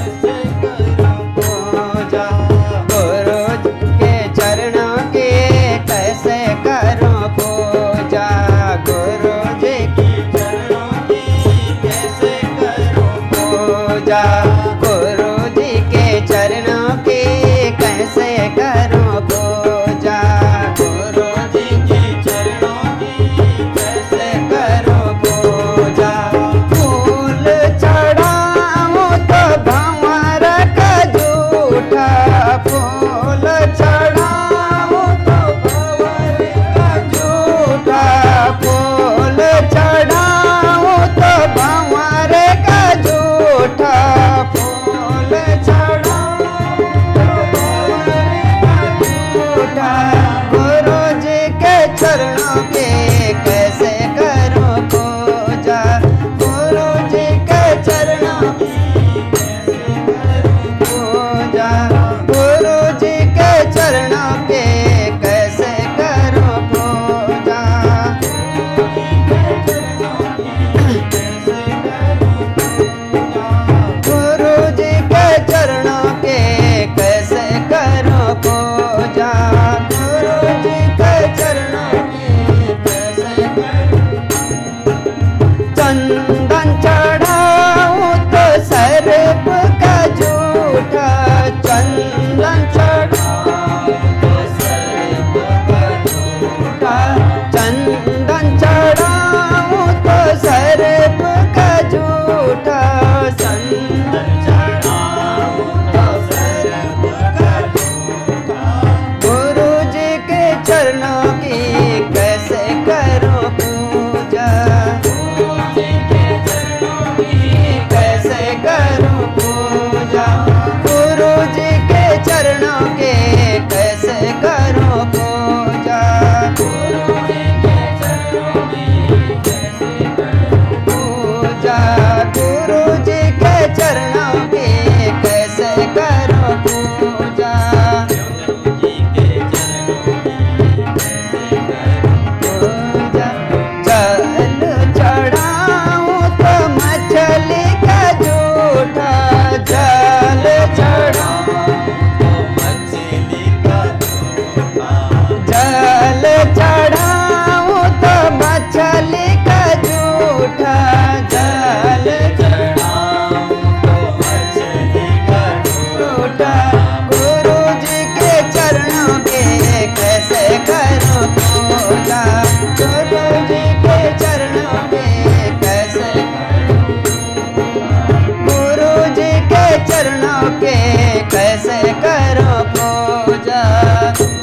Thank you.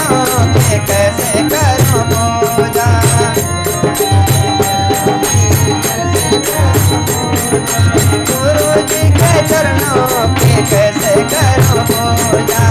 कैसे पूजा गुरु जी के चरणों के कैसे करो पूजा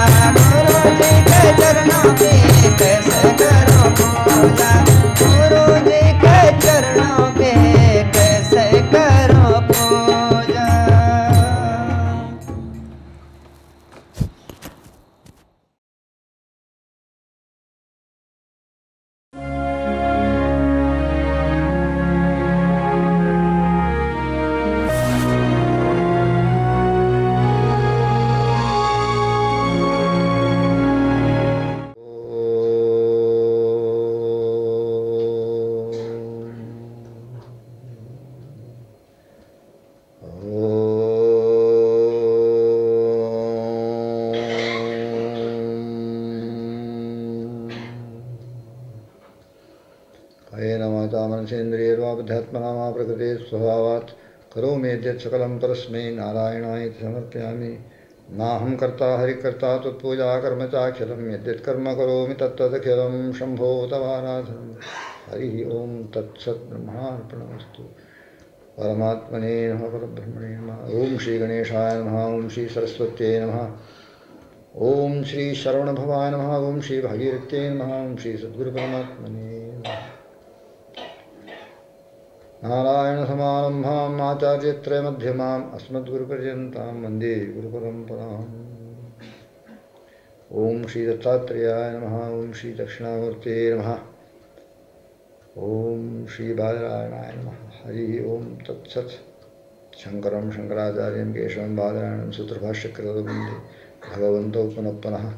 सकलं परस्मै नारायणाय समर्पयामि। नाहं कर्ता हरिकर्ता त्वत्पूजा कर्म चाखिलं यद्यत् कर्म तत्तदखिलं शम्भो तवाराधनं हरिः ॐ तत्सत् ब्रह्मार्पणमस्तु। परमात्मने नमः, परब्रह्मणे नमः। ॐ श्रीगणेशाय नमः ॐ श्रीसरस्वत्यै नमः। ॐ श्रीशरवणभवाय नमः ॐ श्रीभागीरथ्यै नमः ॐ श्रीसद्गुरुपरमात्मने नमः। नारायणसमारम्भाम् आचार्यत्रयमध्यमाम् अस्मद्गुरुपर्यन्तां वंदे गुरुपरम्पराम्। ॐ श्रीदत्तात्रेयाय नमः, ॐ श्रीदक्षिणामूर्ते नमः, ॐ श्रीबादरायणाय नमः। हरिः ॐ तत्सत्। शङ्करं शङ्कराचार्यं केशवं बादरायणं सूत्रभाष्यकृतो वंदे भगवन्तौ पुनः पुनः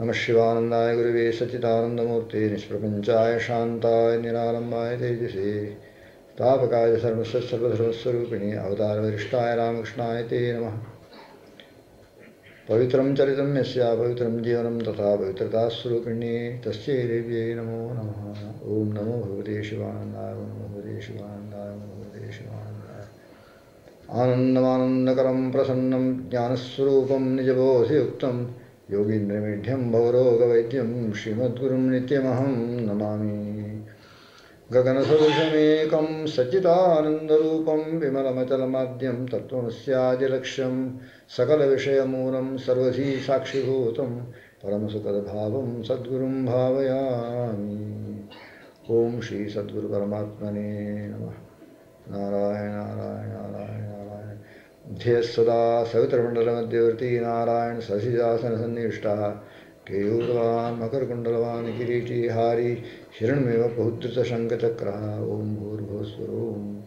नमः शिवानन्दाय गुरुवे सच्चिदानन्दमूर्ते, निष्प्रपञ्चाय शान्ताय निरालम्बाय तेजसे। तापकाय सर्वस्य सर्वधर्मस्वरूपिणे अवतारवरिष्ठाय रामकृष्णाय ते नमः। पवित्रं चरितं यस्य पवित्रं जीवनं तथा पवित्रतास्वरूपिणे तस्यै देव्यै नमो नमः। ॐ नमो भगवते शिवानन्दाय नमो भगवते शिवानन्दाय नमो भगवते शिवानन्दाय। आनन्दमानन्दकरं प्रसन्नं, ज्ञानस्वरूपं, निजबोधियुक्तं, योगीन्द्रमेढ्यं, भवरोगवैद्यं, श्रीमद्गुरुं नित्यमहं नमामि। गगनसदृशमेकं सच्चिदानन्दरूपं विमलमचलमाद्यं तत्त्वमस्यादिलक्ष्यं सकलविषयमूलं सर्वधी साक्षिभूतं परमसुखदभावं सद्गुरुं भावयामि। ॐ श्रीसद्गुरुपरमात्मने नमः। नारायण नारायण नारायण नारायण। ध्येयः सदा सवितरमण्डलमध्यवर्ती नारायण सशिजासनसन्निविष्टः केयूरवान् मकरकुण्डलवान् किरीटी हारी हिरण्मेव बहुधृतशङ्खचक्रः ॐ भूर्भुवस्वरों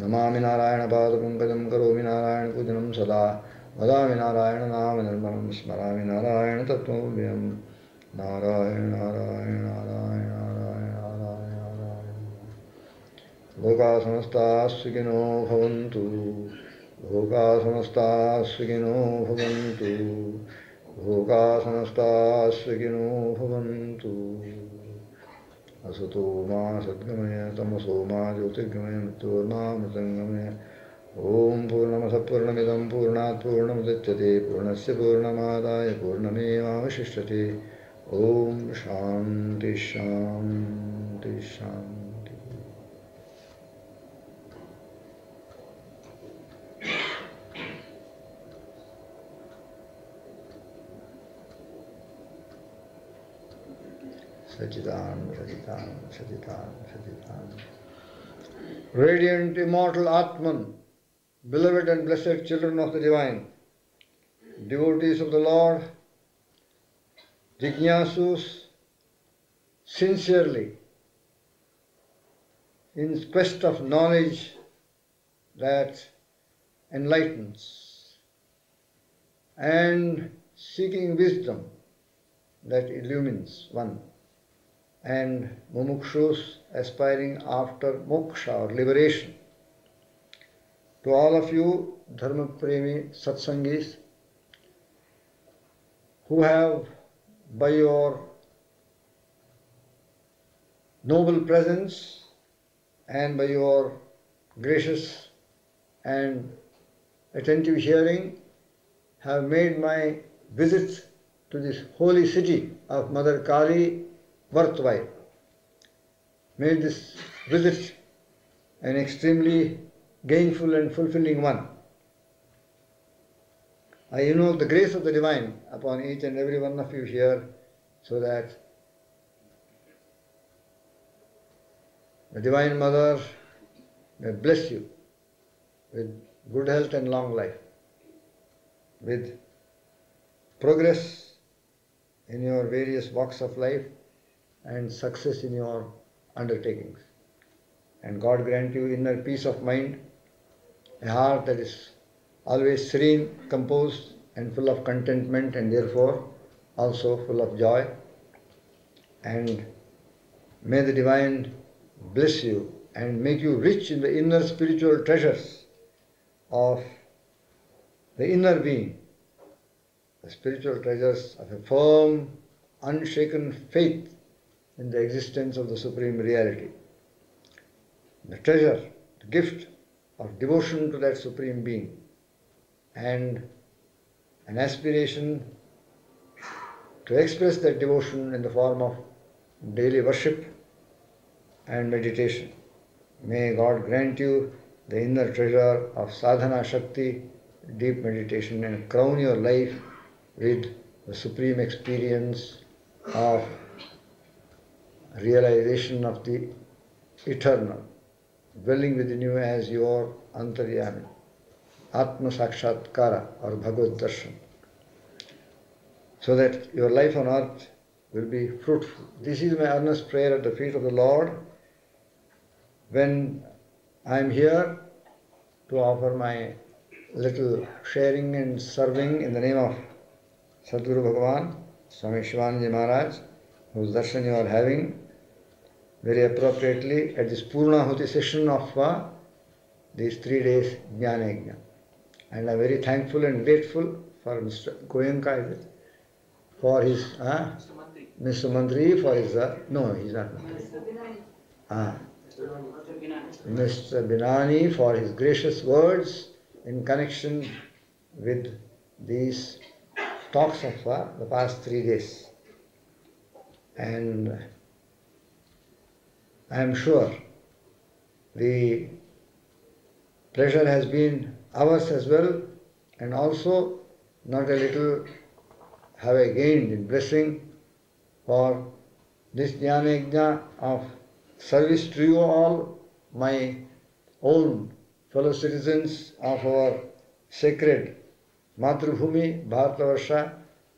नमामि नारायणपादपङ्कजं करोमि नारायणपूजनं सदा। वदामि नारायणनाम निर्मलं स्मरामि नारायण तत्त्वव्यं नारायण नारायण नारायण नारायण नारायण नारायण। लोकाः समस्ताः सुखिनो भवन्तु। लोकाः सुखिनो भवन्तु। लोकाः समस्ताः सुखिनो भवन्तु। असतो मा सद्गमय, तमसो मा ज्योतिर्गमय, मृत्योर्मा मृतङ्गमय ॐ पूर्णमसः पूर्णमिदं, पूर्णात् पूर्णमुदच्यते, पूर्णस्य पूर्णमादाय पूर्णमेवावशिष्यते ॐ शान्ति शान्ति शान्ति। Sachidan, Sachidan, Sachidan, Sachidan. Radiant, immortal Atman, beloved and blessed children of the Divine, devotees of the Lord, Jignasus, sincerely, in quest of knowledge that enlightens, and seeking wisdom that illumines one and mumukshus aspiring after moksha or liberation. To all of you, Dharma Premi Satsangis, who have by your noble presence and by your gracious and attentive hearing have made my visit to this holy city of Mother Kali worthwhile. May this visit an extremely gainful and fulfilling one. I invoke the grace of the divine upon each and every one of you here so that the Divine Mother may bless you with good health and long life, with progress in your various walks of life and success in your undertakings. And God grant you inner peace of mind, a heart that is always serene, composed, and full of contentment, and therefore also full of joy. And may the divine bless you and make you rich in the inner spiritual treasures of the inner being, the spiritual treasures of a firm, unshaken faith in the existence of the Supreme Reality. The treasure, the gift of devotion to that Supreme Being, and an aspiration to express that devotion in the form of daily worship and meditation. May God grant you the inner treasure of sadhana shakti, deep meditation, and crown your life with the supreme experience of realization of the eternal, dwelling within you as your antaryami, atma sakshatkara or bhagavad darshan, so that your life on earth will be fruitful. This is my earnest prayer at the feet of the Lord when I am here to offer my little sharing and serving in the name of Sadguru Bhagavan, Swami Shivanji Maharaj, whose darshan you are having very appropriately at this Purnahuti session of uh, these three days Jnana Yajna. And I am very thankful and grateful for Mr. Goenka, for his, uh, Mr. Mantri, for his, uh, no, he's not Mantri. Ah, Mr. Binani for his gracious words in connection with these talks of uh, the past three days. And I am sure the pleasure has been ours as well, and also not a little have I gained in blessing for this Jnana of service to you all, my own fellow citizens of our sacred Matrubhumi, Bharatavarsha,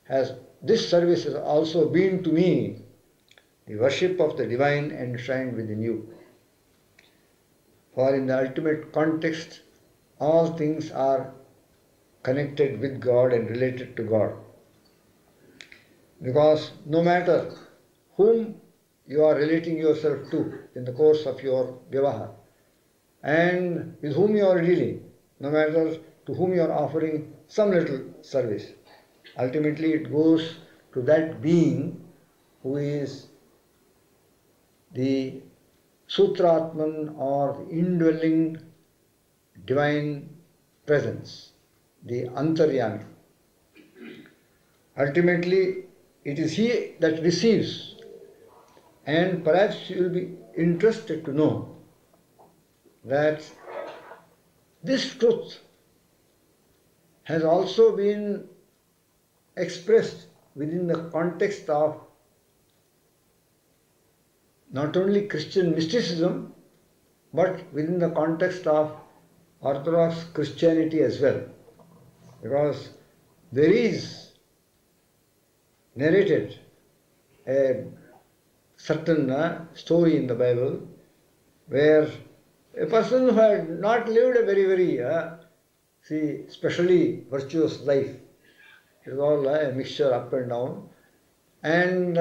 has this service has also been to me the worship of the divine enshrined within you. For in the ultimate context, all things are connected with God and related to God. Because no matter whom you are relating yourself to in the course of your vyavahara and with whom you are dealing, no matter to whom you are offering some little service, ultimately it goes to that being who is the Sutratman or indwelling divine presence, the Antaryami. Ultimately, it is he that receives, and perhaps you will be interested to know that this truth has also been expressed within the context of not only Christian mysticism, but within the context of Orthodox Christianity as well. Because there is narrated a certain uh, story in the Bible where a person who had not lived a very, very, uh, see, specially virtuous life, it was all uh, a mixture up and down, and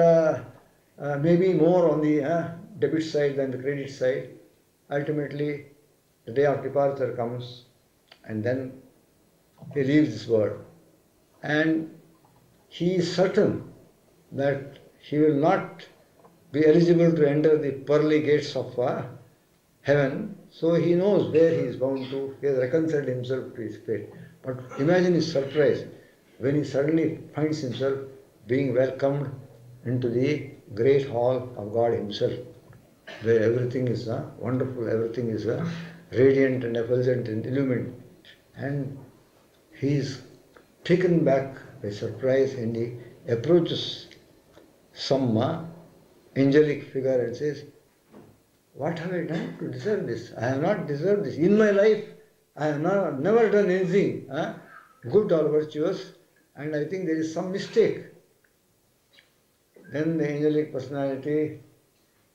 uh, maybe more on the uh, debit side than the credit side. Ultimately, the day of departure comes, and then he leaves this world. And he is certain that he will not be eligible to enter the pearly gates of uh, heaven, so he knows where he is bound to. He has reconciled himself to his fate. But imagine his surprise when he suddenly finds himself being welcomed into the great hall of God Himself, where everything is uh, wonderful, everything is uh, radiant and effulgent and illumined. And he is taken back by surprise and he approaches some uh, angelic figure and says, What have I done to deserve this? I have not deserved this. In my life, I have not, never done anything good or virtuous, and I think there is some mistake. Then the angelic personality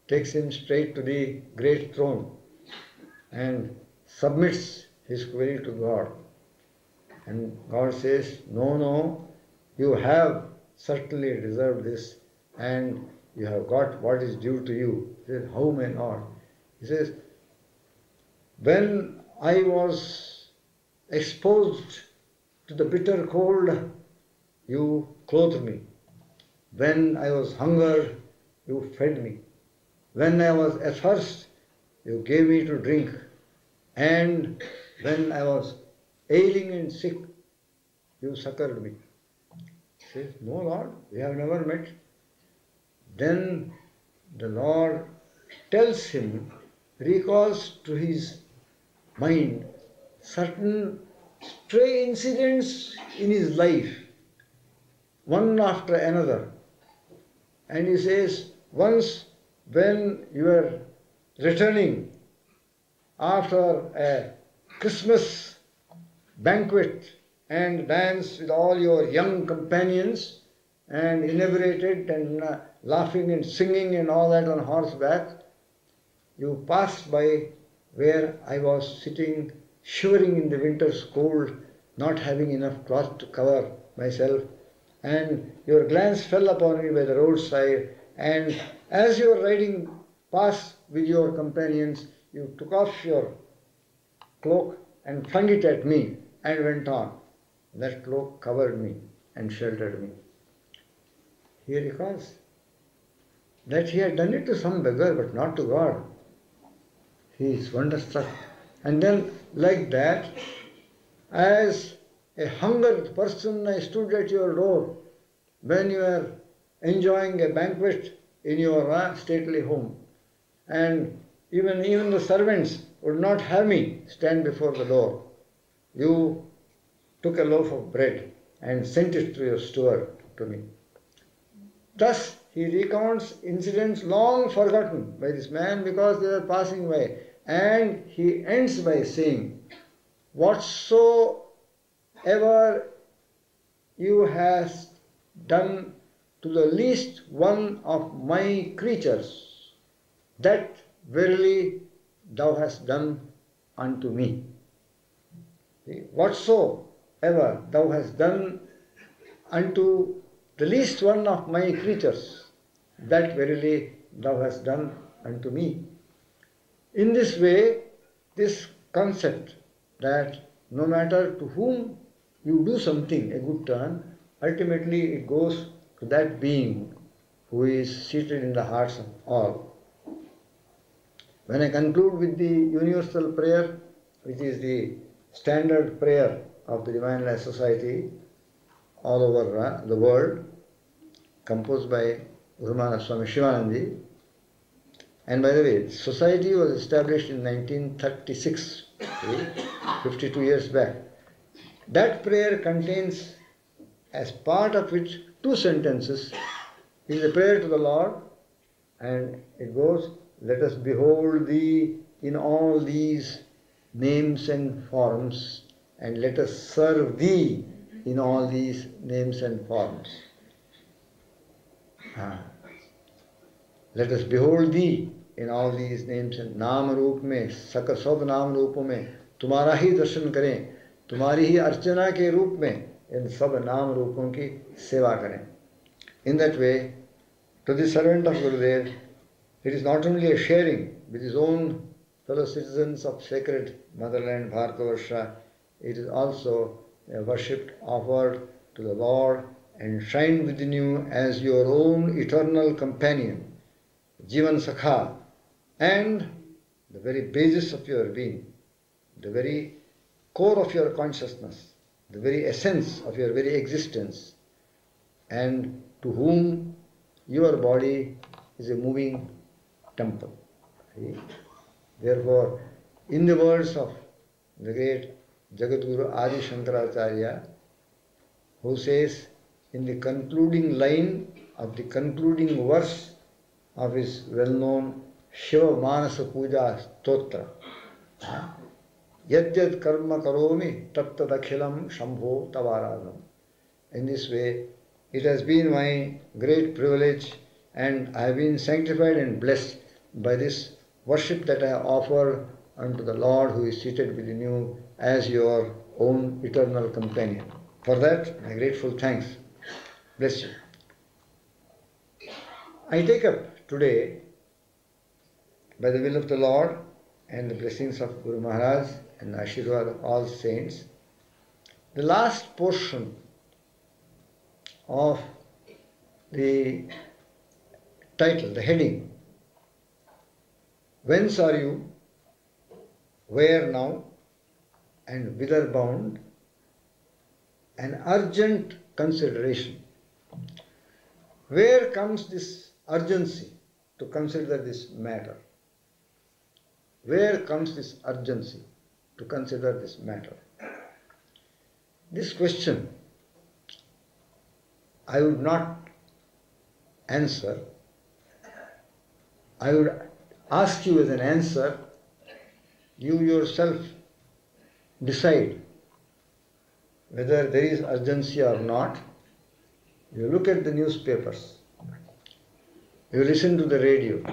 takes him straight to the great throne and submits his query to God. And God says, No, no, you have certainly deserved this and you have got what is due to you. He says, How may not? He says, When I was exposed to the bitter cold, you clothed me. When I was hungered, you fed me. When I was athirst, you gave me to drink. And when I was ailing and sick, you succored me. Says, No, Lord, we have never met. Then the Lord tells him, recalls to his mind certain stray incidents in his life, one after another. And he says, Once when you were returning after a Christmas banquet and dance with all your young companions and inebriated and uh, laughing and singing and all that on horseback, you passed by where I was sitting shivering in the winter's cold, not having enough cloth to cover myself, and your glance fell upon me by the roadside, and as you were riding past with your companions, you took off your cloak and flung it at me and went on. That cloak covered me and sheltered me. He recalls that he had done it to some beggar, but not to God. He is wonderstruck. And then, like that, as a hungered person, I stood at your door when you were enjoying a banquet in your stately home. And even, even the servants would not have me stand before the door. You took a loaf of bread and sent it to your steward to me. Thus, he recounts incidents long forgotten by this man because they were passing by. And he ends by saying, Whatsoever you hast done to the least one of my creatures, that verily thou hast done unto me. Whatsoever thou hast done unto the least one of my creatures, that verily thou hast done unto me. In this way, this concept that no matter to whom you do something, a good turn, ultimately it goes to that being who is seated in the hearts of all. When I conclude with the universal prayer, which is the standard prayer of the Divine Life Society all over uh, the world, composed by Gurumana Swami Shivanandi, and by the way, society was established in 1936, okay, 52 years back. That prayer contains, as part of it, two sentences. It is a prayer to the Lord, and it goes, Let us behold Thee in all these names and forms, and let us serve Thee in all these names and forms. हाँ let us behold thee in all these names and नाम रूप में सक सब नाम रूपों में तुम्हारा ही दर्शन करें तुम्हारी ही अर्चना के रूप में इन सब नाम रूपों की सेवा करें। In that way to the servant of Gurudev it is not only a sharing with is own fellow citizens of sacred motherland Bharatvarsha it is also worship offered to the lord and shine with you as your own eternal companion jeevan sakha and the very basis of your being the very core of your consciousness, the very essence of your very existence, and to whom your body is a moving temple. Therefore, in the words of the great Jagadguru Adi Shankaracharya, who says in the concluding line of the concluding verse of his well known Shiva Manasa Puja Stotra. Yad karma karomi tat akhilam shambho tavaradhanam. In this way, it has been my great privilege and I have been sanctified and blessed by this worship that I offer unto the Lord who is seated within you as your own eternal companion. For that, my grateful thanks. Bless you. I take up today, by the will of the Lord and the blessings of Guru Maharaj and Ashirwad of all saints, the last portion of the title, the heading. Whence are you? Where now? And whither bound? An urgent consideration. Where comes this urgency to consider this matter? Where comes this urgency to consider this matter? This question I would not answer. I would ask you as an answer, you yourself decide whether there is urgency or not. You look at the newspapers, you listen to the radio,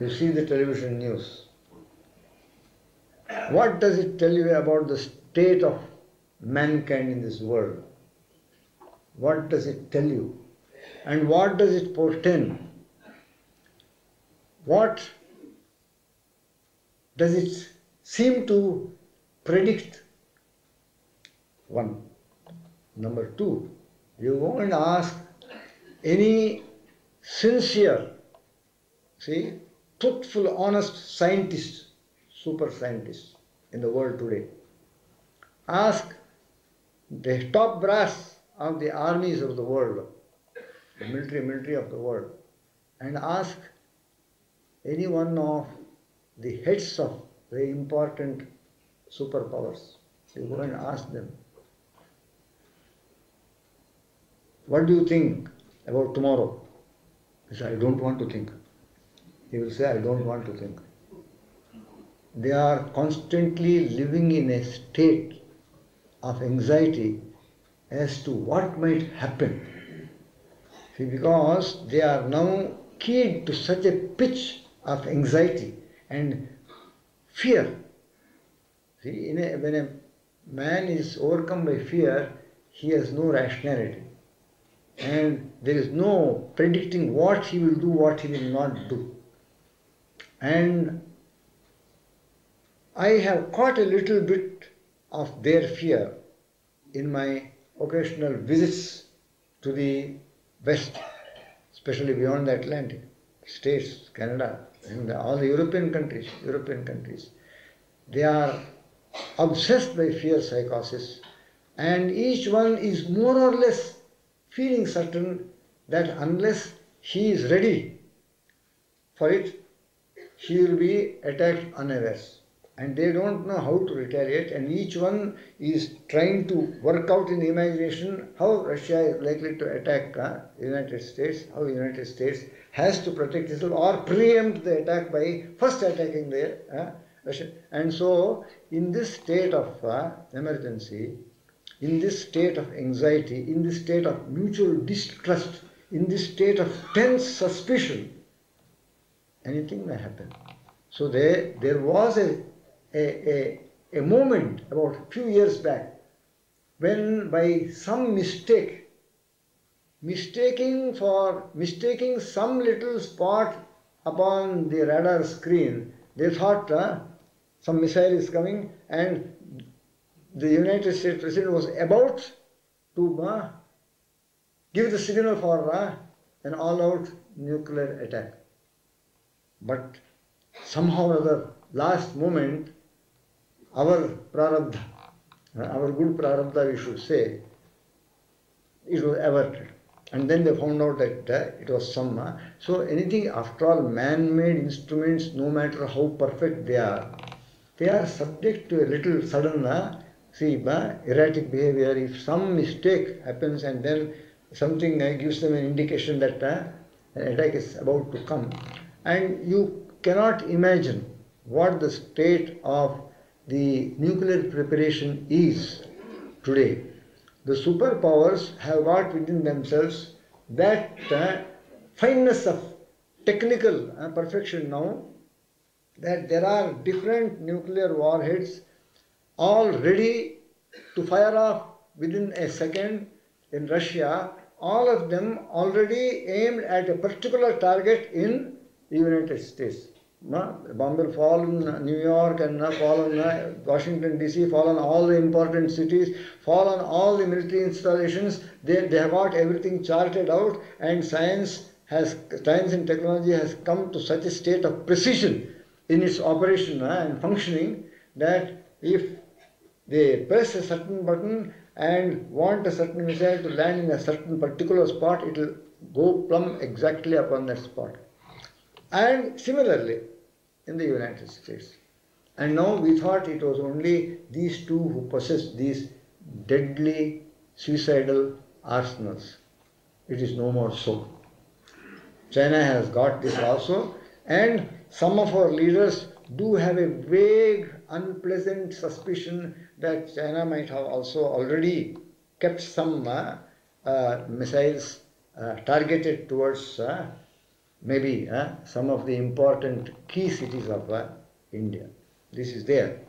you see the television news. What does it tell you about the state of mankind in this world? What does it tell you? And what does it portend? What does it seem to predict? One. Number two, you go and ask any sincere, see, truthful, honest scientist, super scientist in the world today. Ask the top brass of the armies of the world, the military military of the world, and ask any one of the heads of the important superpowers. You go and ask them, what do you think about tomorrow? He said, I don't want to think. He will say, I don't want to think. They are constantly living in a state of anxiety as to what might happen. See, because they are now keyed to such a pitch of anxiety and fear. See, a, when a man is overcome by fear, he has no rationality. And there is no predicting what he will do, what he will not do. And I have caught a little bit of their fear in my occasional visits to the West, especially beyond the Atlantic, States, Canada, and all the European countries, European countries. They are obsessed by fear psychosis, and each one is more or less feeling certain that unless he is ready for it, he will be attacked unawares and they don't know how to retaliate and each one is trying to work out in imagination how Russia is likely to attack uh, United States, how the United States has to protect itself or preempt the attack by first attacking the uh, Russia. And so in this state of uh, emergency, in this state of anxiety, in this state of mutual distrust, in this state of tense suspicion, anything may happen. So there, there was a a, a, a moment about a few years back when by some mistake, mistaking for mistaking some little spot upon the radar screen, they thought uh, some missile is coming and the United States President was about to uh, give the signal for uh, an all-out nuclear attack. But somehow or other, last moment, our prarabdha, our good prarabdha, we should say, it was averted. And then they found out that uh, it was. Uh, so anything, after all, man-made instruments, no matter how perfect they are, they are subject to a little sudden uh, See, uh, erratic behavior, if some mistake happens and then something uh, gives them an indication that uh, an attack is about to come, and you cannot imagine what the state of the nuclear preparation is today. The superpowers have got within themselves that uh, fineness of technical uh, perfection now that there are different nuclear warheads all ready to fire off within a second in Russia, all of them already aimed at a particular target in United States. No? Bomb will fall in New York and fall uh, Washington DC, fall on all the important cities, fall on all the military installations. They, they have got everything charted out and science has, science and technology has come to such a state of precision in its operation and functioning that if they press a certain button and want a certain missile to land in a certain particular spot, it will go plumb exactly upon that spot. And similarly, in the United States. And now we thought it was only these two who possessed these deadly suicidal arsenals. It is no more so. China has got this also, and some of our leaders do have a vague, unpleasant suspicion that China might have also already kept some uh, uh, missiles uh, targeted towards uh, maybe uh, some of the important key cities of uh, India. This is there.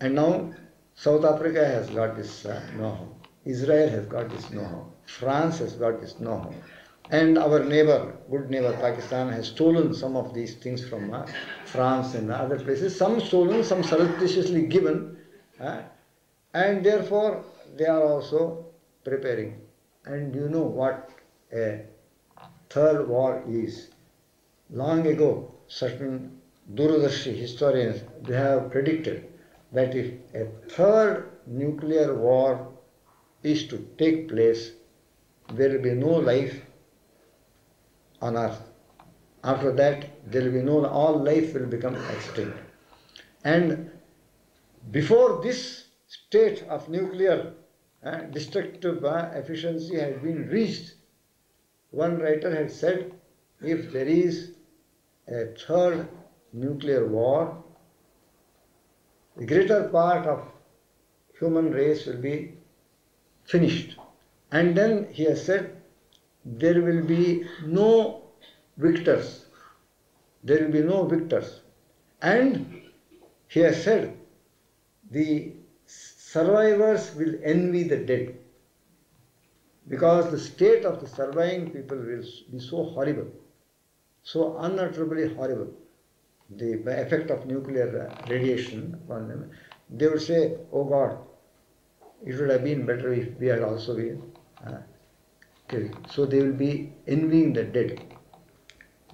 And now South Africa has got this uh, know-how. Israel has got this know-how. France has got this know-how. And our neighbor, good neighbor Pakistan, has stolen some of these things from uh, France and other places. Some stolen, some surreptitiously given. and therefore, they are also preparing. And you know what a third war is. Long ago, certain Duradarshi historians they have predicted that if a third nuclear war is to take place, there will be no life on earth. After that, there will be no, all life will become extinct. And before this state of nuclear uh, destructive uh, efficiency had been reached, one writer had said if there is a third nuclear war, the greater part of human race will be finished. And then he has said there will be no victors. There will be no victors. And he has said the survivors will envy the dead because the state of the surviving people will be so horrible, so unutterably horrible. The effect of nuclear radiation upon them, they would say, "Oh God, it would have been better if we had also been uh, killed." So they will be envying the dead.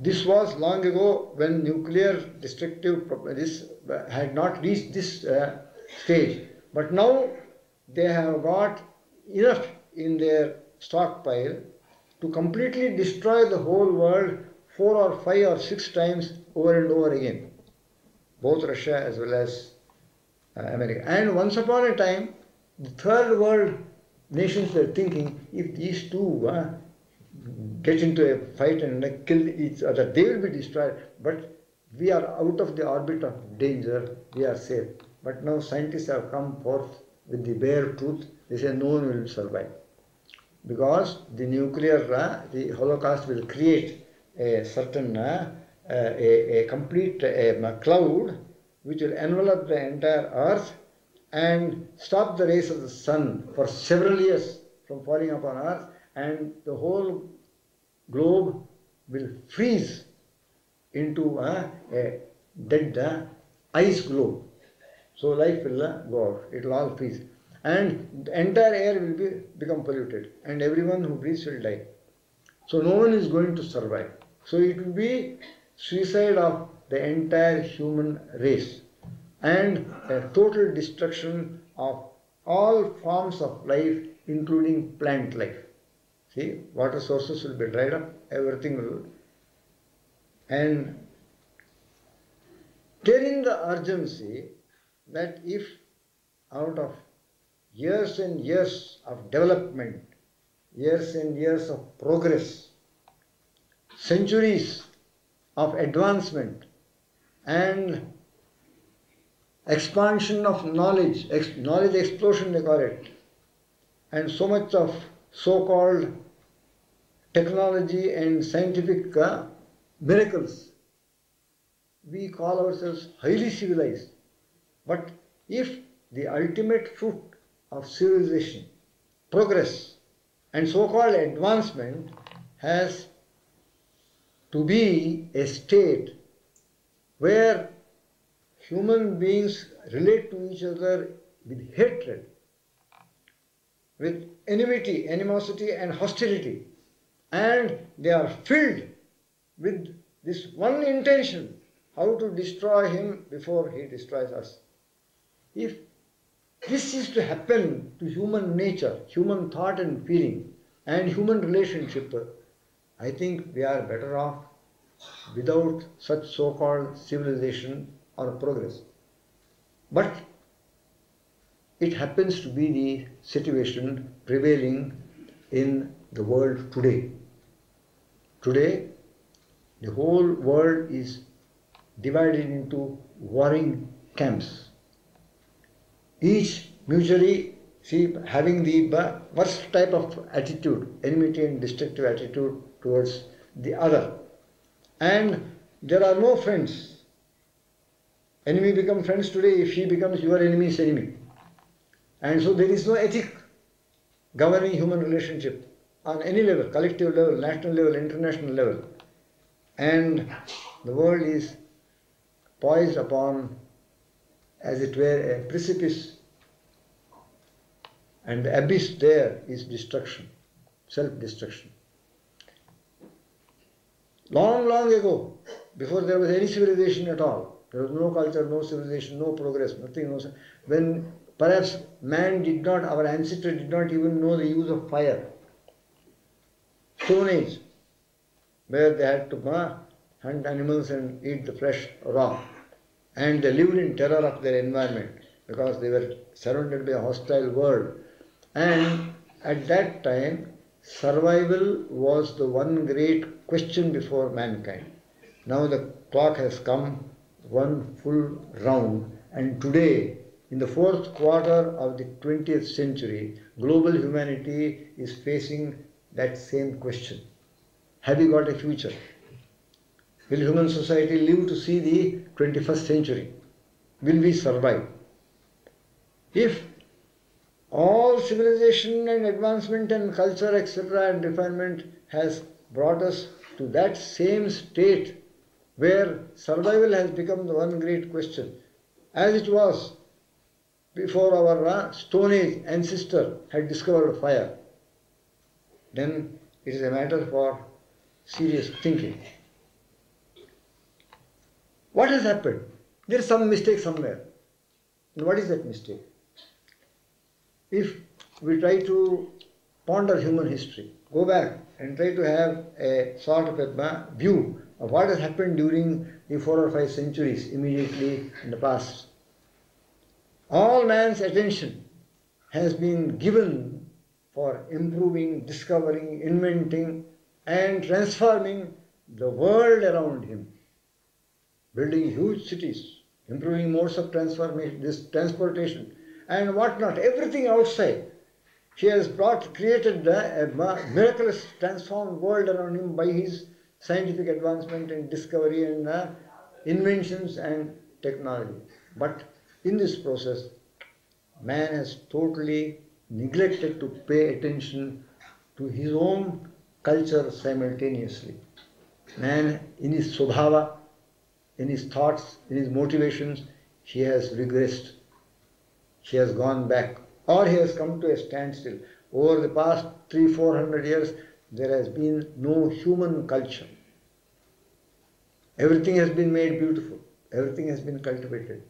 This was long ago when nuclear destructive this uh, had not reached this uh, stage, but now they have got enough in their stockpile to completely destroy the whole world four or five or six times over and over again, both Russia as well as uh, America. And once upon a time, the third world nations were thinking if these two uh, get into a fight and uh, kill each other, they will be destroyed. But we are out of the orbit of danger, we are safe. But now scientists have come forth with the bare truth, they say no one will survive. Because the nuclear, uh, the Holocaust will create a certain, uh, uh, a, a complete uh, cloud which will envelop the entire earth and stop the rays of the sun for several years from falling upon earth and the whole globe will freeze into uh, a dead uh, ice globe. So life will uh, go out, it will all freeze. And the entire air will be, become polluted and everyone who breathes will die. So no one is going to survive. So it will be suicide of the entire human race and a total destruction of all forms of life including plant life. See, water sources will be dried up, everything will. And there in the urgency that if out of years and years of development, years and years of progress, centuries of advancement, and expansion of knowledge, ex- knowledge explosion they call it, and so much of so called technology and scientific uh, miracles. We call ourselves highly civilized. But if the ultimate fruit of civilization, progress, and so called advancement has to be a state where human beings relate to each other with hatred, with enmity, animosity, and hostility, and they are filled with this one intention how to destroy him before he destroys us. If this is to happen to human nature, human thought and feeling, and human relationship, I think we are better off without such so called civilization or progress. But it happens to be the situation prevailing in the world today. Today, the whole world is divided into warring camps. Each mutually see having the worst type of attitude, enmity and destructive attitude towards the other. And there are no friends. Enemy become friends today if he becomes your enemy's enemy. And so there is no ethic governing human relationship on any level, collective level, national level, international level. And the world is poised upon, as it were, a precipice. And the abyss there is destruction, self destruction. Long, long ago, before there was any civilization at all, there was no culture, no civilization, no progress, nothing. No, when perhaps man did not, our ancestors did not even know the use of fire. Stone Age, where they had to hunt animals and eat the flesh raw. And they lived in terror of their environment because they were surrounded by a hostile world. And at that time, survival was the one great question before mankind. Now the clock has come one full round, and today, in the fourth quarter of the 20th century, global humanity is facing that same question Have we got a future? Will human society live to see the 21st century? Will we survive? If all civilization and advancement and culture, etc., and refinement has brought us to that same state where survival has become the one great question, as it was before our uh, Stone Age ancestor had discovered fire, then it is a matter for serious thinking. What has happened? There is some mistake somewhere. And what is that mistake? If we try to ponder human history, go back and try to have a sort of a view of what has happened during the four or five centuries immediately in the past. All man's attention has been given for improving, discovering, inventing, and transforming the world around him, building huge cities, improving modes of transformation, this transportation, and whatnot, everything outside. He has brought, created a, a miraculous, transformed world around him by his scientific advancement and discovery and uh, inventions and technology. But in this process, man has totally neglected to pay attention to his own culture simultaneously. Man, in his svabhava, in his thoughts, in his motivations, he has regressed. He has gone back, or he has come to a standstill. Over the past three, four hundred years, there has been no human culture. Everything has been made beautiful, everything has been cultivated,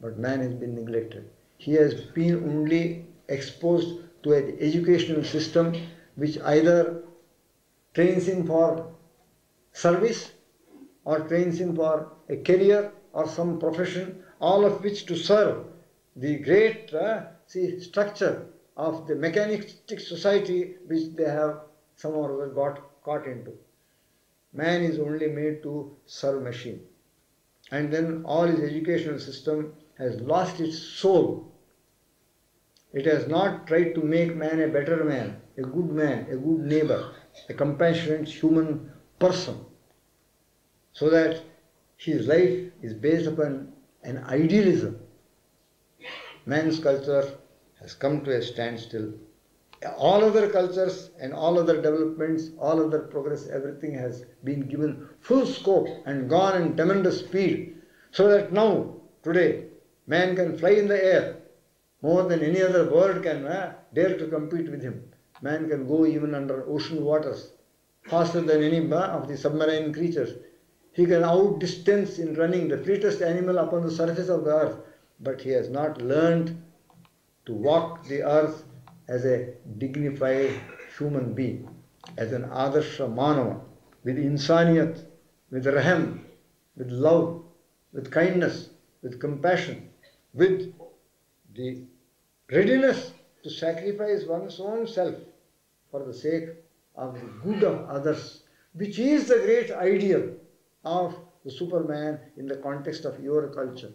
but man has been neglected. He has been only exposed to an educational system which either trains him for service or trains him for a career or some profession, all of which to serve the great uh, see, structure of the mechanistic society which they have somehow or other got caught into. Man is only made to serve machine. And then all his educational system has lost its soul. It has not tried to make man a better man, a good man, a good neighbor, a compassionate human person, so that his life is based upon an idealism. Man's culture has come to a standstill. All other cultures and all other developments, all other progress, everything has been given full scope and gone in tremendous speed. So that now, today, man can fly in the air more than any other bird can uh, dare to compete with him. Man can go even under ocean waters faster than any uh, of the submarine creatures. He can outdistance in running the fleetest animal upon the surface of the earth, but he has not learned to walk the earth as a dignified human being, as an adarsha manava, with insaniyat, with rahm, with love, with kindness, with compassion, with the readiness to sacrifice one's own self for the sake of the good of others, which is the great ideal of the Superman in the context of your culture.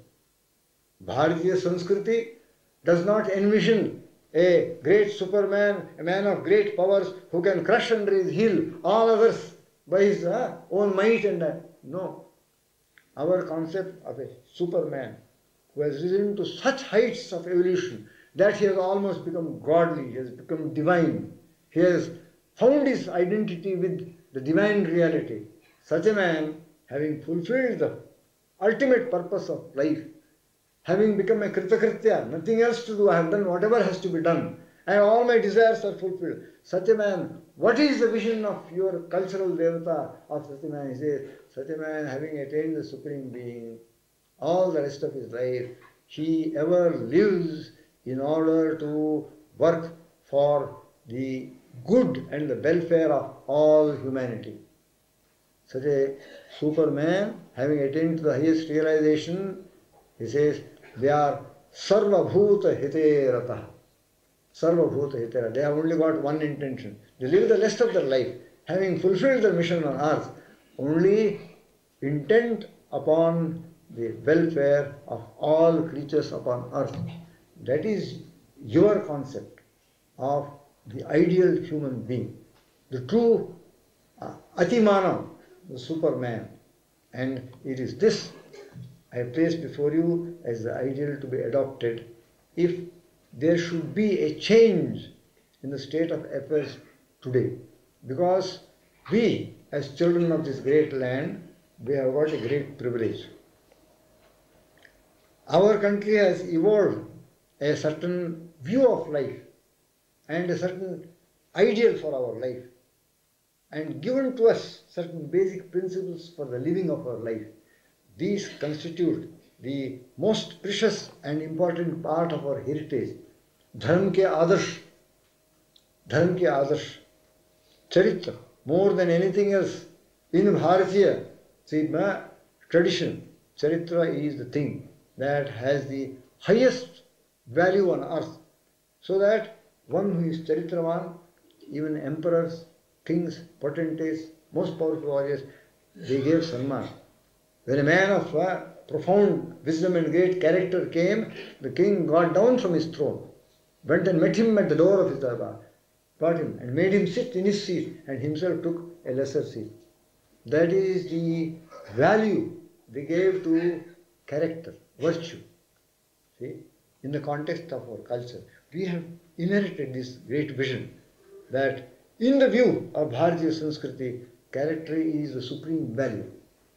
Bharatiya Sanskriti does not envision a great Superman, a man of great powers who can crush under his heel all others by his uh, own might and uh, no. Our concept of a Superman who has risen to such heights of evolution that he has almost become godly, he has become divine, he has found his identity with the divine reality. Such a man, having fulfilled the ultimate purpose of life, having become a kritakritya, nothing else to do, I have done whatever has to be done, and all my desires are fulfilled. Such a man, what is the vision of your cultural devata of such a man? He says, such a man having attained the Supreme Being, all the rest of his life, he ever lives in order to work for the good and the welfare of all humanity. Such a superman, having attained to the highest realization, he says, they are sarvabhuta hiterata. Sarvabhuta hitera. They have only got one intention. They live the rest of their life, having fulfilled their mission on earth, only intent upon the welfare of all creatures upon earth. That is your concept of the ideal human being, the true uh, the Superman. And it is this I place before you as the ideal to be adopted if there should be a change in the state of affairs today. Because we, as children of this great land, we have got a great privilege. Our country has evolved a certain view of life and a certain ideal for our life and given to us certain basic principles for the living of our life. These constitute the most precious and important part of our heritage. धर्म के आदर्श धर्म के आदर्श चरित्र more than anything else in Bharatiya see, tradition charitra is the thing that has the highest value on earth so that one who is charitravan even emperors kings potentates most powerful warriors they gave sanman when a man of uh, profound wisdom and great character came the king got down from his throne went and met him at the door of his darbar brought him and made him sit in his seat and himself took a lesser seat. That is the value they gave to character, virtue. See, in the context of our culture, we have inherited this great vision that in the view of Bharatiya Sanskriti, character is the supreme value.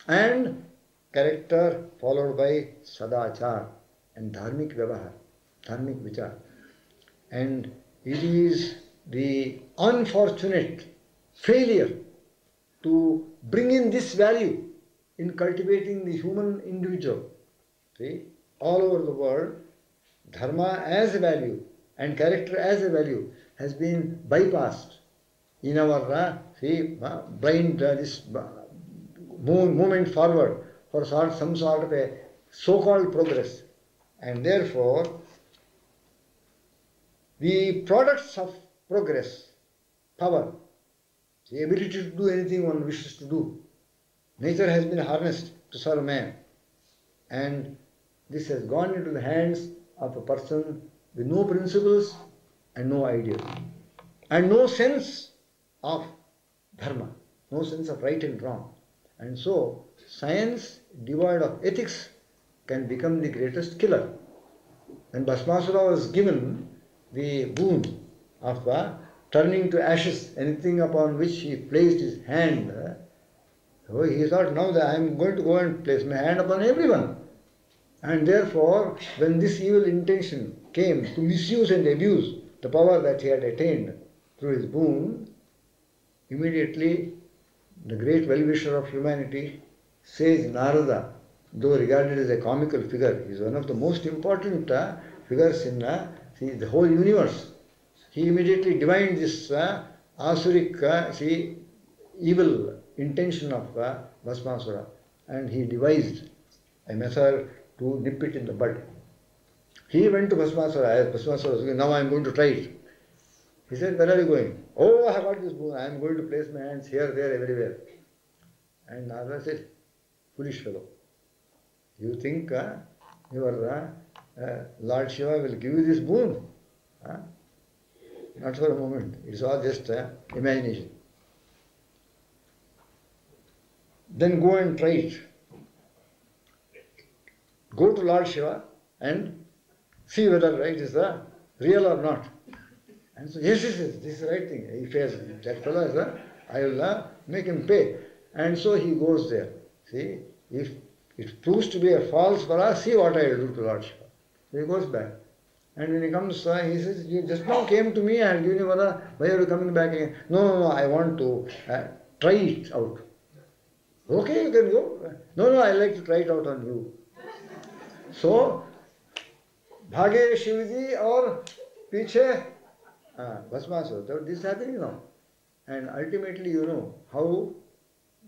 And character followed by sadachar and dharmic vyavahar, dharmic vichar. And it is the unfortunate failure to bring in this value in cultivating the human individual. See, all over the world, dharma as a value and character as a value has been bypassed in our see, blind uh, this move, movement forward for some sort of a so-called progress. And therefore, the products of progress, power, the ability to do anything one wishes to do. Nature has been harnessed to serve man, and this has gone into the hands of a person with no principles and no ideals, and no sense of dharma, no sense of right and wrong. And so, science devoid of ethics can become the greatest killer. When Bhasmasura was given the boon of uh, turning to ashes anything upon which he placed his hand, uh, so he thought, now that I am going to go and place my hand upon everyone. And therefore, when this evil intention came to misuse and abuse the power that he had attained through his boon, immediately the great well-wisher of humanity says Narada, though regarded as a comical figure, is one of the most important uh, figures in uh, the whole universe. He immediately divined this uh, asuric, uh, see, evil intention of uh, and he devised a method to nip it in the bud. He went to Bhasmasura, as Bhasmasura now I am going to try it. He said, Where are you going? Oh, I have got this boon. I am going to place my hands here, there, everywhere. And Narada said, Foolish fellow. You think uh, your uh, uh, Lord Shiva will give you this boon? Huh? Not for a moment. It's all just uh, imagination. Then go and try it. Go to Lord Shiva and see whether it is the real or not. And so, yes, yes, yes, this is the right thing. If has, that fellow has, uh, I will uh, make him pay. And so he goes there. See, if it proves to be a false fellow, see what I will do to Lord Shiva. So he goes back. And when he comes, uh, he says, you just now came to me and given you one, why are you coming back again? No, no, no, I want to uh, try it out. Okay, you can go. No, no, I like to try it out on you. So, bhage Shivji or piche Bhasmasur, this happening now. And ultimately, you know how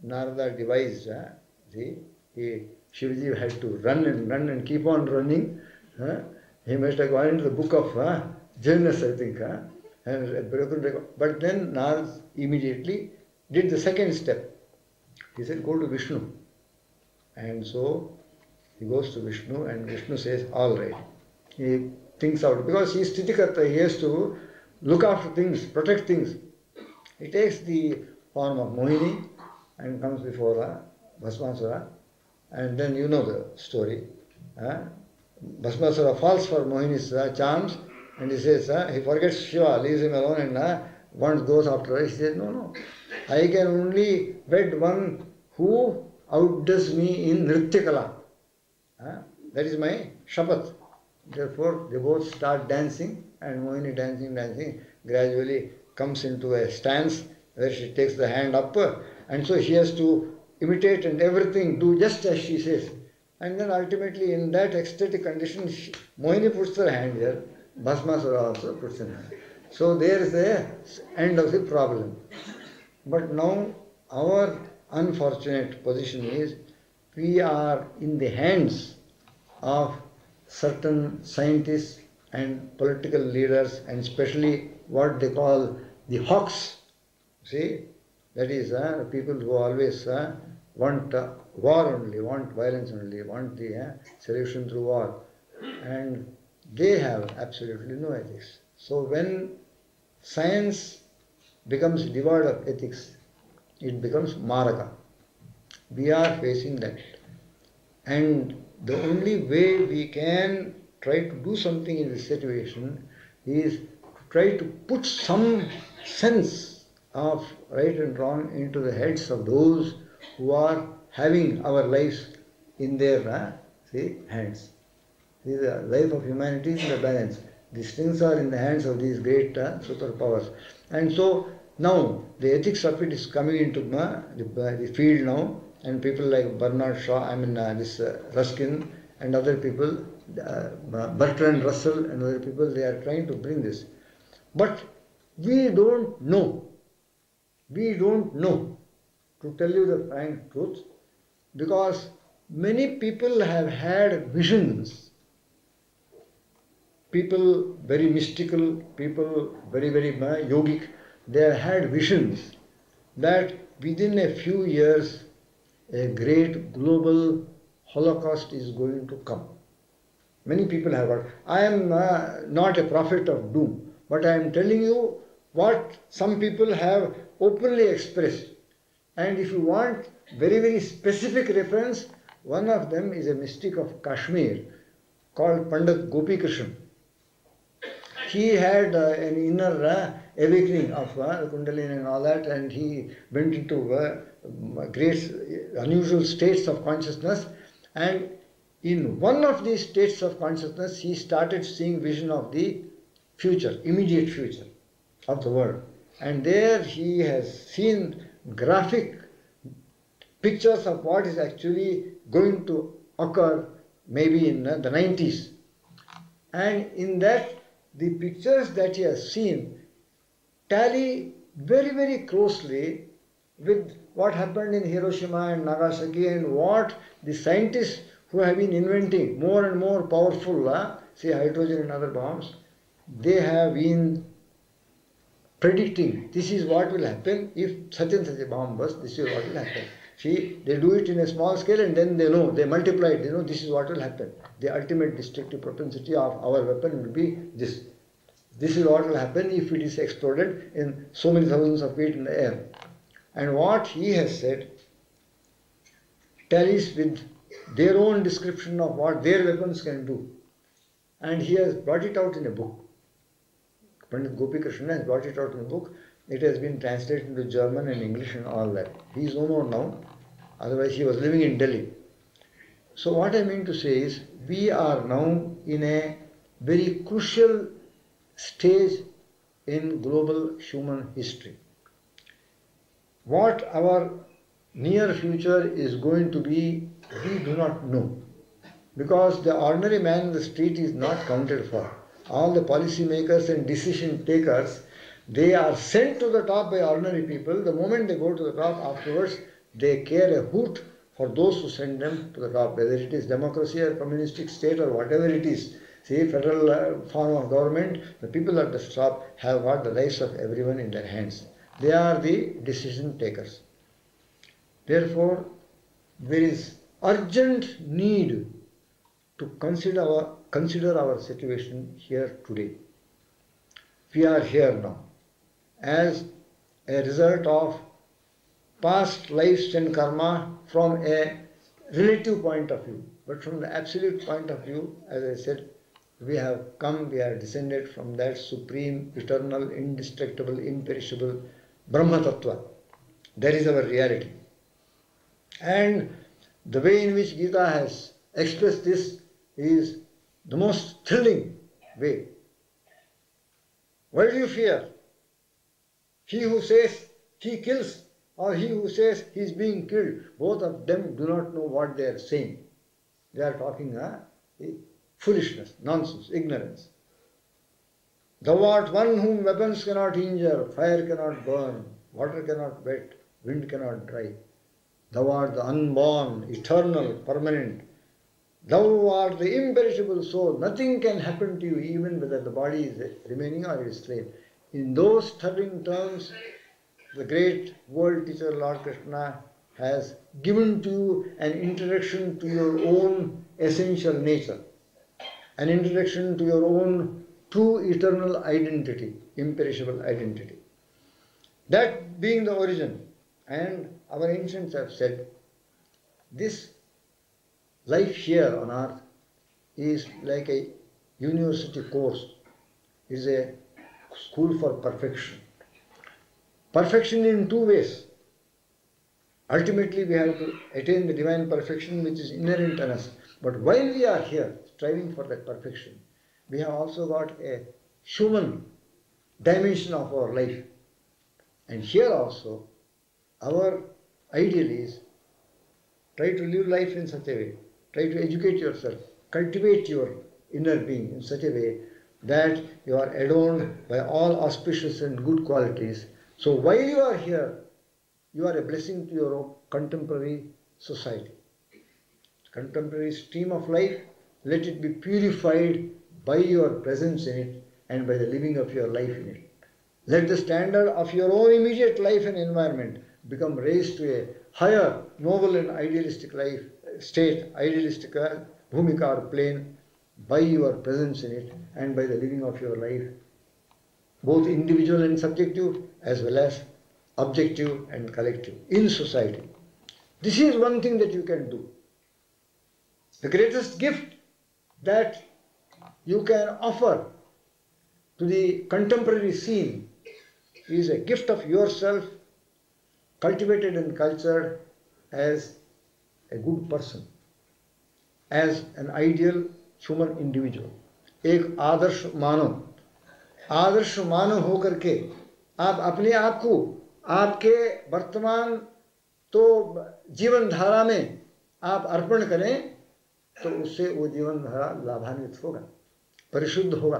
Narada devised, uh, see, he, Shivaji had to run and run and keep on running. Uh, he must have gone into the book of uh, Guinness, I think, uh, and broken record. But then Narada immediately did the second step. He said, Go to Vishnu. And so he goes to Vishnu, and Vishnu says, All right. He thinks out, because he is Sthitikarta, he has to look after things, protect things. He takes the form of Mohini and comes before uh, Bhasmasura, and then you know the story. Uh, Bhasmasura falls for Mohini's uh, charms and he says, uh, he forgets Shiva, leaves him alone and uh, one goes after her. He says, No, no, I can only wed one who outdoes me in Nrityakala. Uh, that is my Shapat. Therefore, they both start dancing, and Mohini dancing, dancing, gradually comes into a stance where she takes the hand up, uh, and so she has to imitate and everything, do just as she says. And then ultimately, in that ecstatic condition, she, Mohini puts her hand here, Bhasmasura also puts her hand. So there is the end of the problem. But now, our unfortunate position is we are in the hands of certain scientists and political leaders, and especially what they call the hawks. See, that is uh, people who always uh, want uh, war only, want violence only, want the uh, solution through war, and they have absolutely no ethics. So when science becomes devoid of ethics, it becomes maraka. We are facing that, and the only way we can try to do something in this situation is to try to put some sense of right and wrong into the heads of those who are having our lives in their uh, see, hands. See, the life of humanity is in the balance. These things are in the hands of these great uh, superpowers. And so now the ethics of it is coming into uh, the, uh, the field now and people like Bernard Shaw, I mean uh, this uh, Ruskin and other people, Bertrand Russell and other people, they are trying to bring this. But we don't know. We don't know, to tell you the frank truth, because many people have had visions people very mystical, people very, very uh, yogic, they had visions that within a few years a great global holocaust is going to come. Many people have got. I am uh, not a prophet of doom, but I am telling you what some people have openly expressed. And if you want very, very specific reference, one of them is a mystic of Kashmir called Pandit Gopi Krishna. He had uh, an inner uh, awakening of uh, Kundalini and all that, and he went into uh, great, unusual states of consciousness. And in one of these states of consciousness, he started seeing vision of the future, immediate future of the world. And there he has seen graphic pictures of what is actually going to occur maybe in the 90s. And in that, the pictures that he has seen tally very, very closely with what happened in Hiroshima and Nagasaki and what the scientists who have been inventing more and more powerful, uh, say hydrogen and other bombs, they have been predicting this is what will happen if such and such a bomb bursts, this is what will happen. See, they do it in a small scale and then they know, they multiply it, they know this is what will happen. The ultimate destructive propensity of our weapon will be this. This is what will happen if it is exploded in so many thousands of feet in the air. And what he has said tallies with their own description of what their weapons can do. And he has brought it out in a book. Pandit Gopi Krishna has brought it out in a book. It has been translated into German and English and all that. He is no more now. Otherwise, he was living in Delhi. So, what I mean to say is, we are now in a very crucial stage in global human history. What our near future is going to be, we do not know. Because the ordinary man in the street is not counted for. All the policymakers and decision takers, they are sent to the top by ordinary people. The moment they go to the top, afterwards, they care a hoot for those who send them to the top, whether it is democracy or communistic state or whatever it is. See, federal uh, form of government, the people at the top have got the lives of everyone in their hands. They are the decision takers. Therefore, there is urgent need to consider our, consider our situation here today. We are here now as a result of past lives and karma from a relative point of view. But from the absolute point of view, as I said, we have come, we are descended from that supreme, eternal, indestructible, imperishable Brahma Tattva. That is our reality. And the way in which Gita has expressed this is the most thrilling way. Why do you fear? He who says he kills or he who says he is being killed, both of them do not know what they are saying. They are talking uh, foolishness, nonsense, ignorance. Thou art one whom weapons cannot injure, fire cannot burn, water cannot wet, wind cannot dry. Thou art the unborn, eternal, permanent. Thou art the imperishable soul. Nothing can happen to you even whether the body is remaining or is slain. In those thrilling terms, the great world teacher Lord Krishna has given to you an introduction to your own essential nature, an introduction to your own true eternal identity, imperishable identity. That being the origin, and our ancients have said, this life here on earth is like a university course, is a school for perfection. Perfection in two ways. Ultimately, we have to attain the divine perfection which is inherent in us. But while we are here striving for that perfection, we have also got a human dimension of our life. And here also, our ideal is try to live life in such a way, try to educate yourself, cultivate your inner being in such a way that you are adorned by all auspicious and good qualities. So while you are here, you are a blessing to your contemporary society. Contemporary stream of life, let it be purified by your presence in it and by the living of your life in it. Let the standard of your own immediate life and environment become raised to a higher, noble, and idealistic life state, idealistic uh, bhumika or plane by your presence in it and by the living of your life, both individual and subjective, as well as objective and collective in society. This is one thing that you can do. The greatest gift that you can offer to the contemporary scene is a gift of yourself, cultivated and cultured as a good person, as an ideal human individual. एक आदर्श मानव आदर्श मानव होकर के आप अपने आप को आपके वर्तमान तो जीवन धारा में आप अर्पण करें तो उससे वो जीवन धारा लाभान्वित होगा परिशुद्ध होगा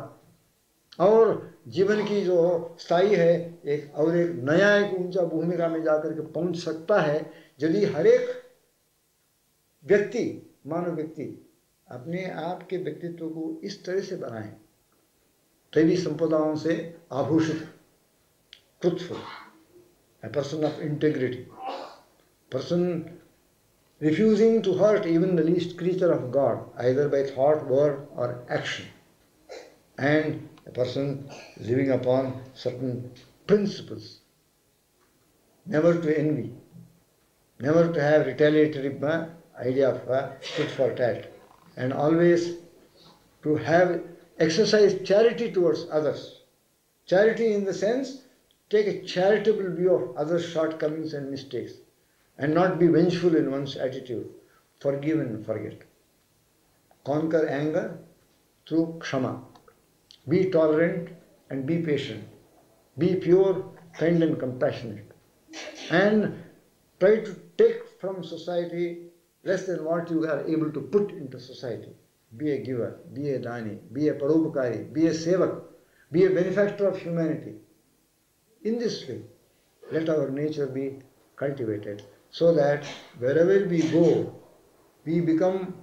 और जीवन की जो स्थायी है, एक, और एक नया एक ऊँचा भूमिका में जाकर के पहुँच सकता है, यदि हर एक व्यक्ति, मानव व्यक्ति, अपने आप के व्यक्तित्व को इस तरह से बनाए तो तभी संपदाओं से आभूषित truthful a person of integrity person refusing to hurt even the least creature of God either by thought word और action and a person living upon certain principles, never to envy, never to have retaliatory uh, idea of uh, tit for tat, and always to have exercise charity towards others. Charity in the sense take a charitable view of others' shortcomings and mistakes and not be vengeful in one's attitude. Forgive and forget. Conquer anger through kshama. Be tolerant and be patient. Be pure, kind, and compassionate. And try to take from society less than what you are able to put into society. Be a giver, be a dani, be a paropakari, be a sevak, be a benefactor of humanity. In this way, let our nature be cultivated so that wherever we go, we become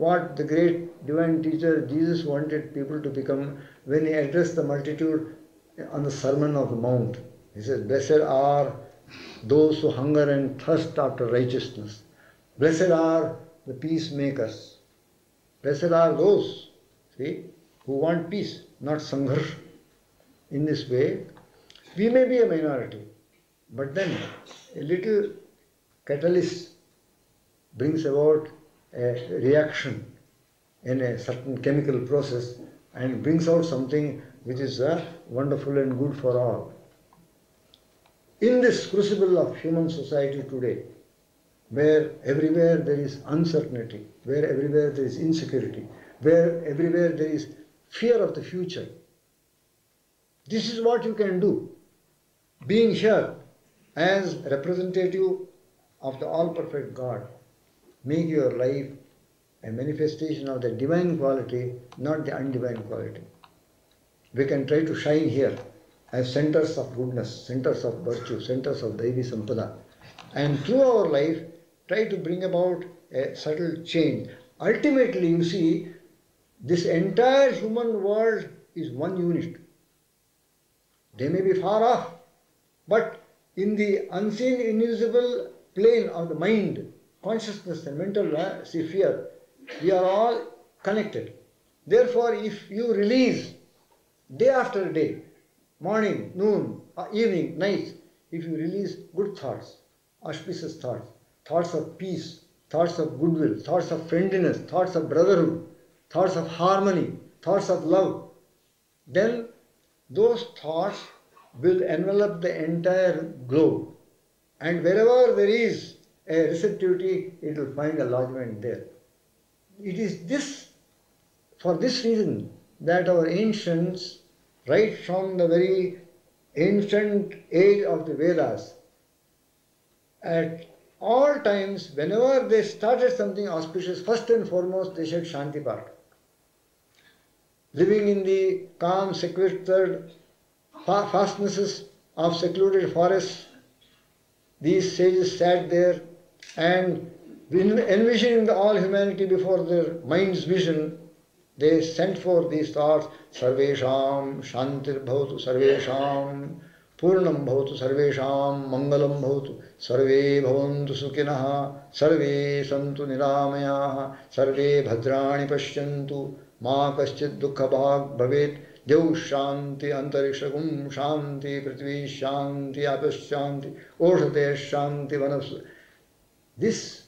what the great divine teacher Jesus wanted people to become when he addressed the multitude on the Sermon of the Mount. He says, Blessed are those who hunger and thirst after righteousness. Blessed are the peacemakers. Blessed are those, see, who want peace, not sangharsh. In this way, we may be a minority, but then a little catalyst brings about a reaction in a certain chemical process and brings out something which is uh, wonderful and good for all. In this crucible of human society today, where everywhere there is uncertainty, where everywhere there is insecurity, where everywhere there is fear of the future, this is what you can do. Being here as representative of the all perfect God, make your life a manifestation of the divine quality, not the undivine quality. We can try to shine here as centers of goodness, centers of virtue, centers of Daivi Sampada. And through our life, try to bring about a subtle change. Ultimately, you see, this entire human world is one unit. They may be far off, but in the unseen, invisible plane of the mind, consciousness, and mental uh, sphere, we are all connected. Therefore, if you release day after day, morning, noon, uh, evening, night, if you release good thoughts, auspicious thoughts, thoughts of peace, thoughts of goodwill, thoughts of friendliness, thoughts of brotherhood, thoughts of harmony, thoughts of love, then those thoughts will envelop the entire globe. And wherever there is a receptivity, it will find a lodgment there. It is this, for this reason, that our ancients, right from the very ancient age of the Vedas, at all times, whenever they started something auspicious, first and foremost they said Shanti Path. Living in the calm, sequestered fastnesses of secluded forests, these sages sat there and envisioning all humanity before their mind's vision, They sent forth these thoughts, Sarvesham Shantir Bhavatu Sarvesham Purnam Bhavatu Sarvesham Mangalam Bhavatu Sarve Bhavantu Sukinaha Sarve Santu Niramayah Sarve Bhadrani Pashyantu Ma Kaschid Dukha Bhag Bhavet Dev Shanti Antarikshagum Shanti Prithvi Shanti Apas Shanti Oshate Shanti Vanas This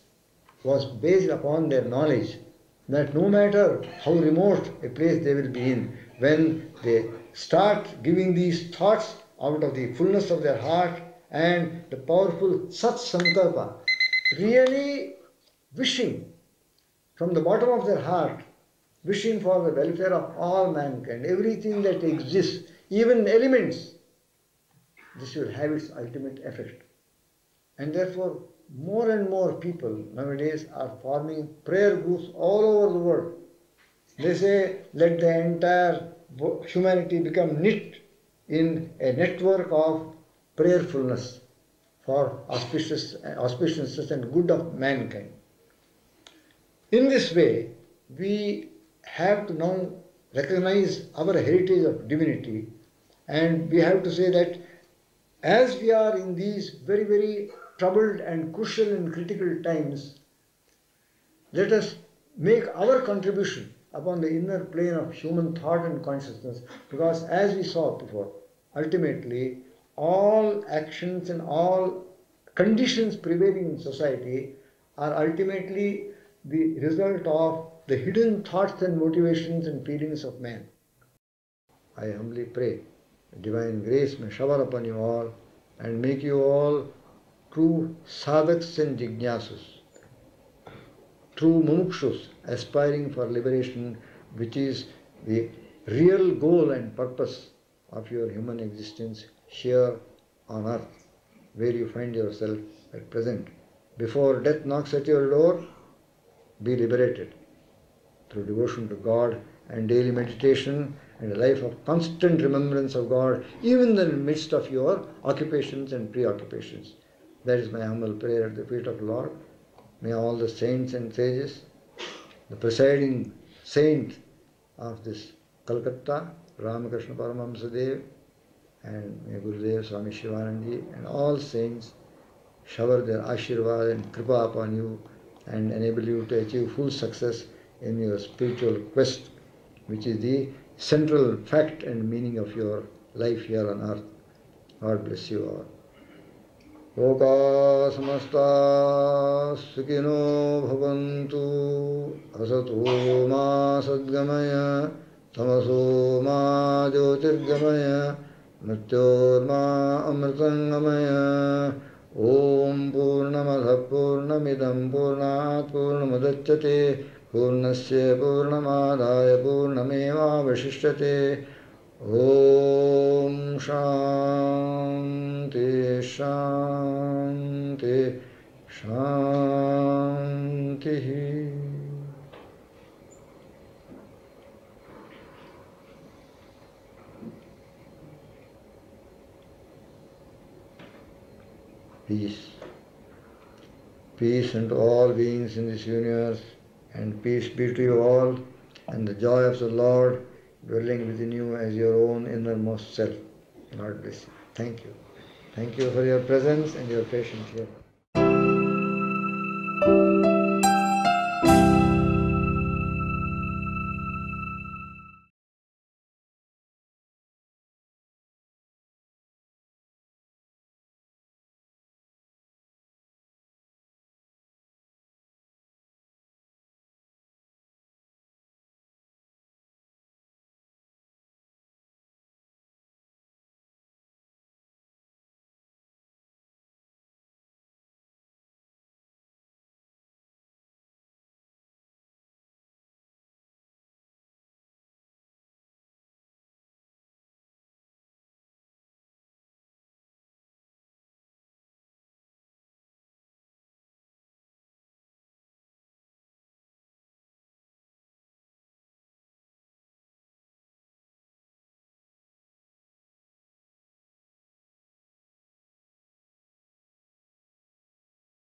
was based upon their knowledge that no matter how remote a place they will be in, when they start giving these thoughts out of the fullness of their heart and the powerful Sat Sankalpa, really wishing from the bottom of their heart, wishing for the welfare of all mankind, everything that exists, even elements, this will have its ultimate effect. And therefore, more and more people nowadays are forming prayer groups all over the world. They say, let the entire humanity become knit in a network of prayerfulness for auspicious, auspiciousness and good of mankind. In this way, we have to now recognize our heritage of divinity and we have to say that as we are in these very, very troubled and crucial and critical times, let us make our contribution upon the inner plane of human thought and consciousness because, as we saw before, ultimately all actions and all conditions prevailing in society are ultimately the result of the hidden thoughts and motivations and feelings of man. I humbly pray divine grace may shower upon you all and make you all true sadhaks and jignasus, true mumukshus aspiring for liberation, which is the real goal and purpose of your human existence here on earth, where you find yourself at present. Before death knocks at your door, be liberated through devotion to God and daily meditation and a life of constant remembrance of God, even in the midst of your occupations and preoccupations. That is my humble prayer at the feet of Lord. May all the saints and sages, the presiding saint of this Calcutta, Ramakrishna Paramahamsa Dev, and may Gurudev Swami Sivanandaji and all saints shower their Ashirvad and Kripa upon you and enable you to achieve full success in your spiritual quest, which is the central fact and meaning of your life here on earth. God bless you all. लोका समस्ता सुखिनो भवन्तु असतो मा सद्गमय, तमसो मा ज्योतिर्गमय, मृत्योर्मा अमृतङ्गमय। ॐ पूर्णमदः पूर्णमिदं पूर्णात् पूर्णमुदच्यते पूर्णस्य पूर्णमादाय पूर्णमेवावशिष्यते ॐ शान्ति शान्ति शान्तिः Peace. Peace unto all beings in this universe, and peace be to you all, and the joy of the Lord dwelling within you as your own innermost self. Lord bless you. Thank you. Thank you for your presence and your patience here.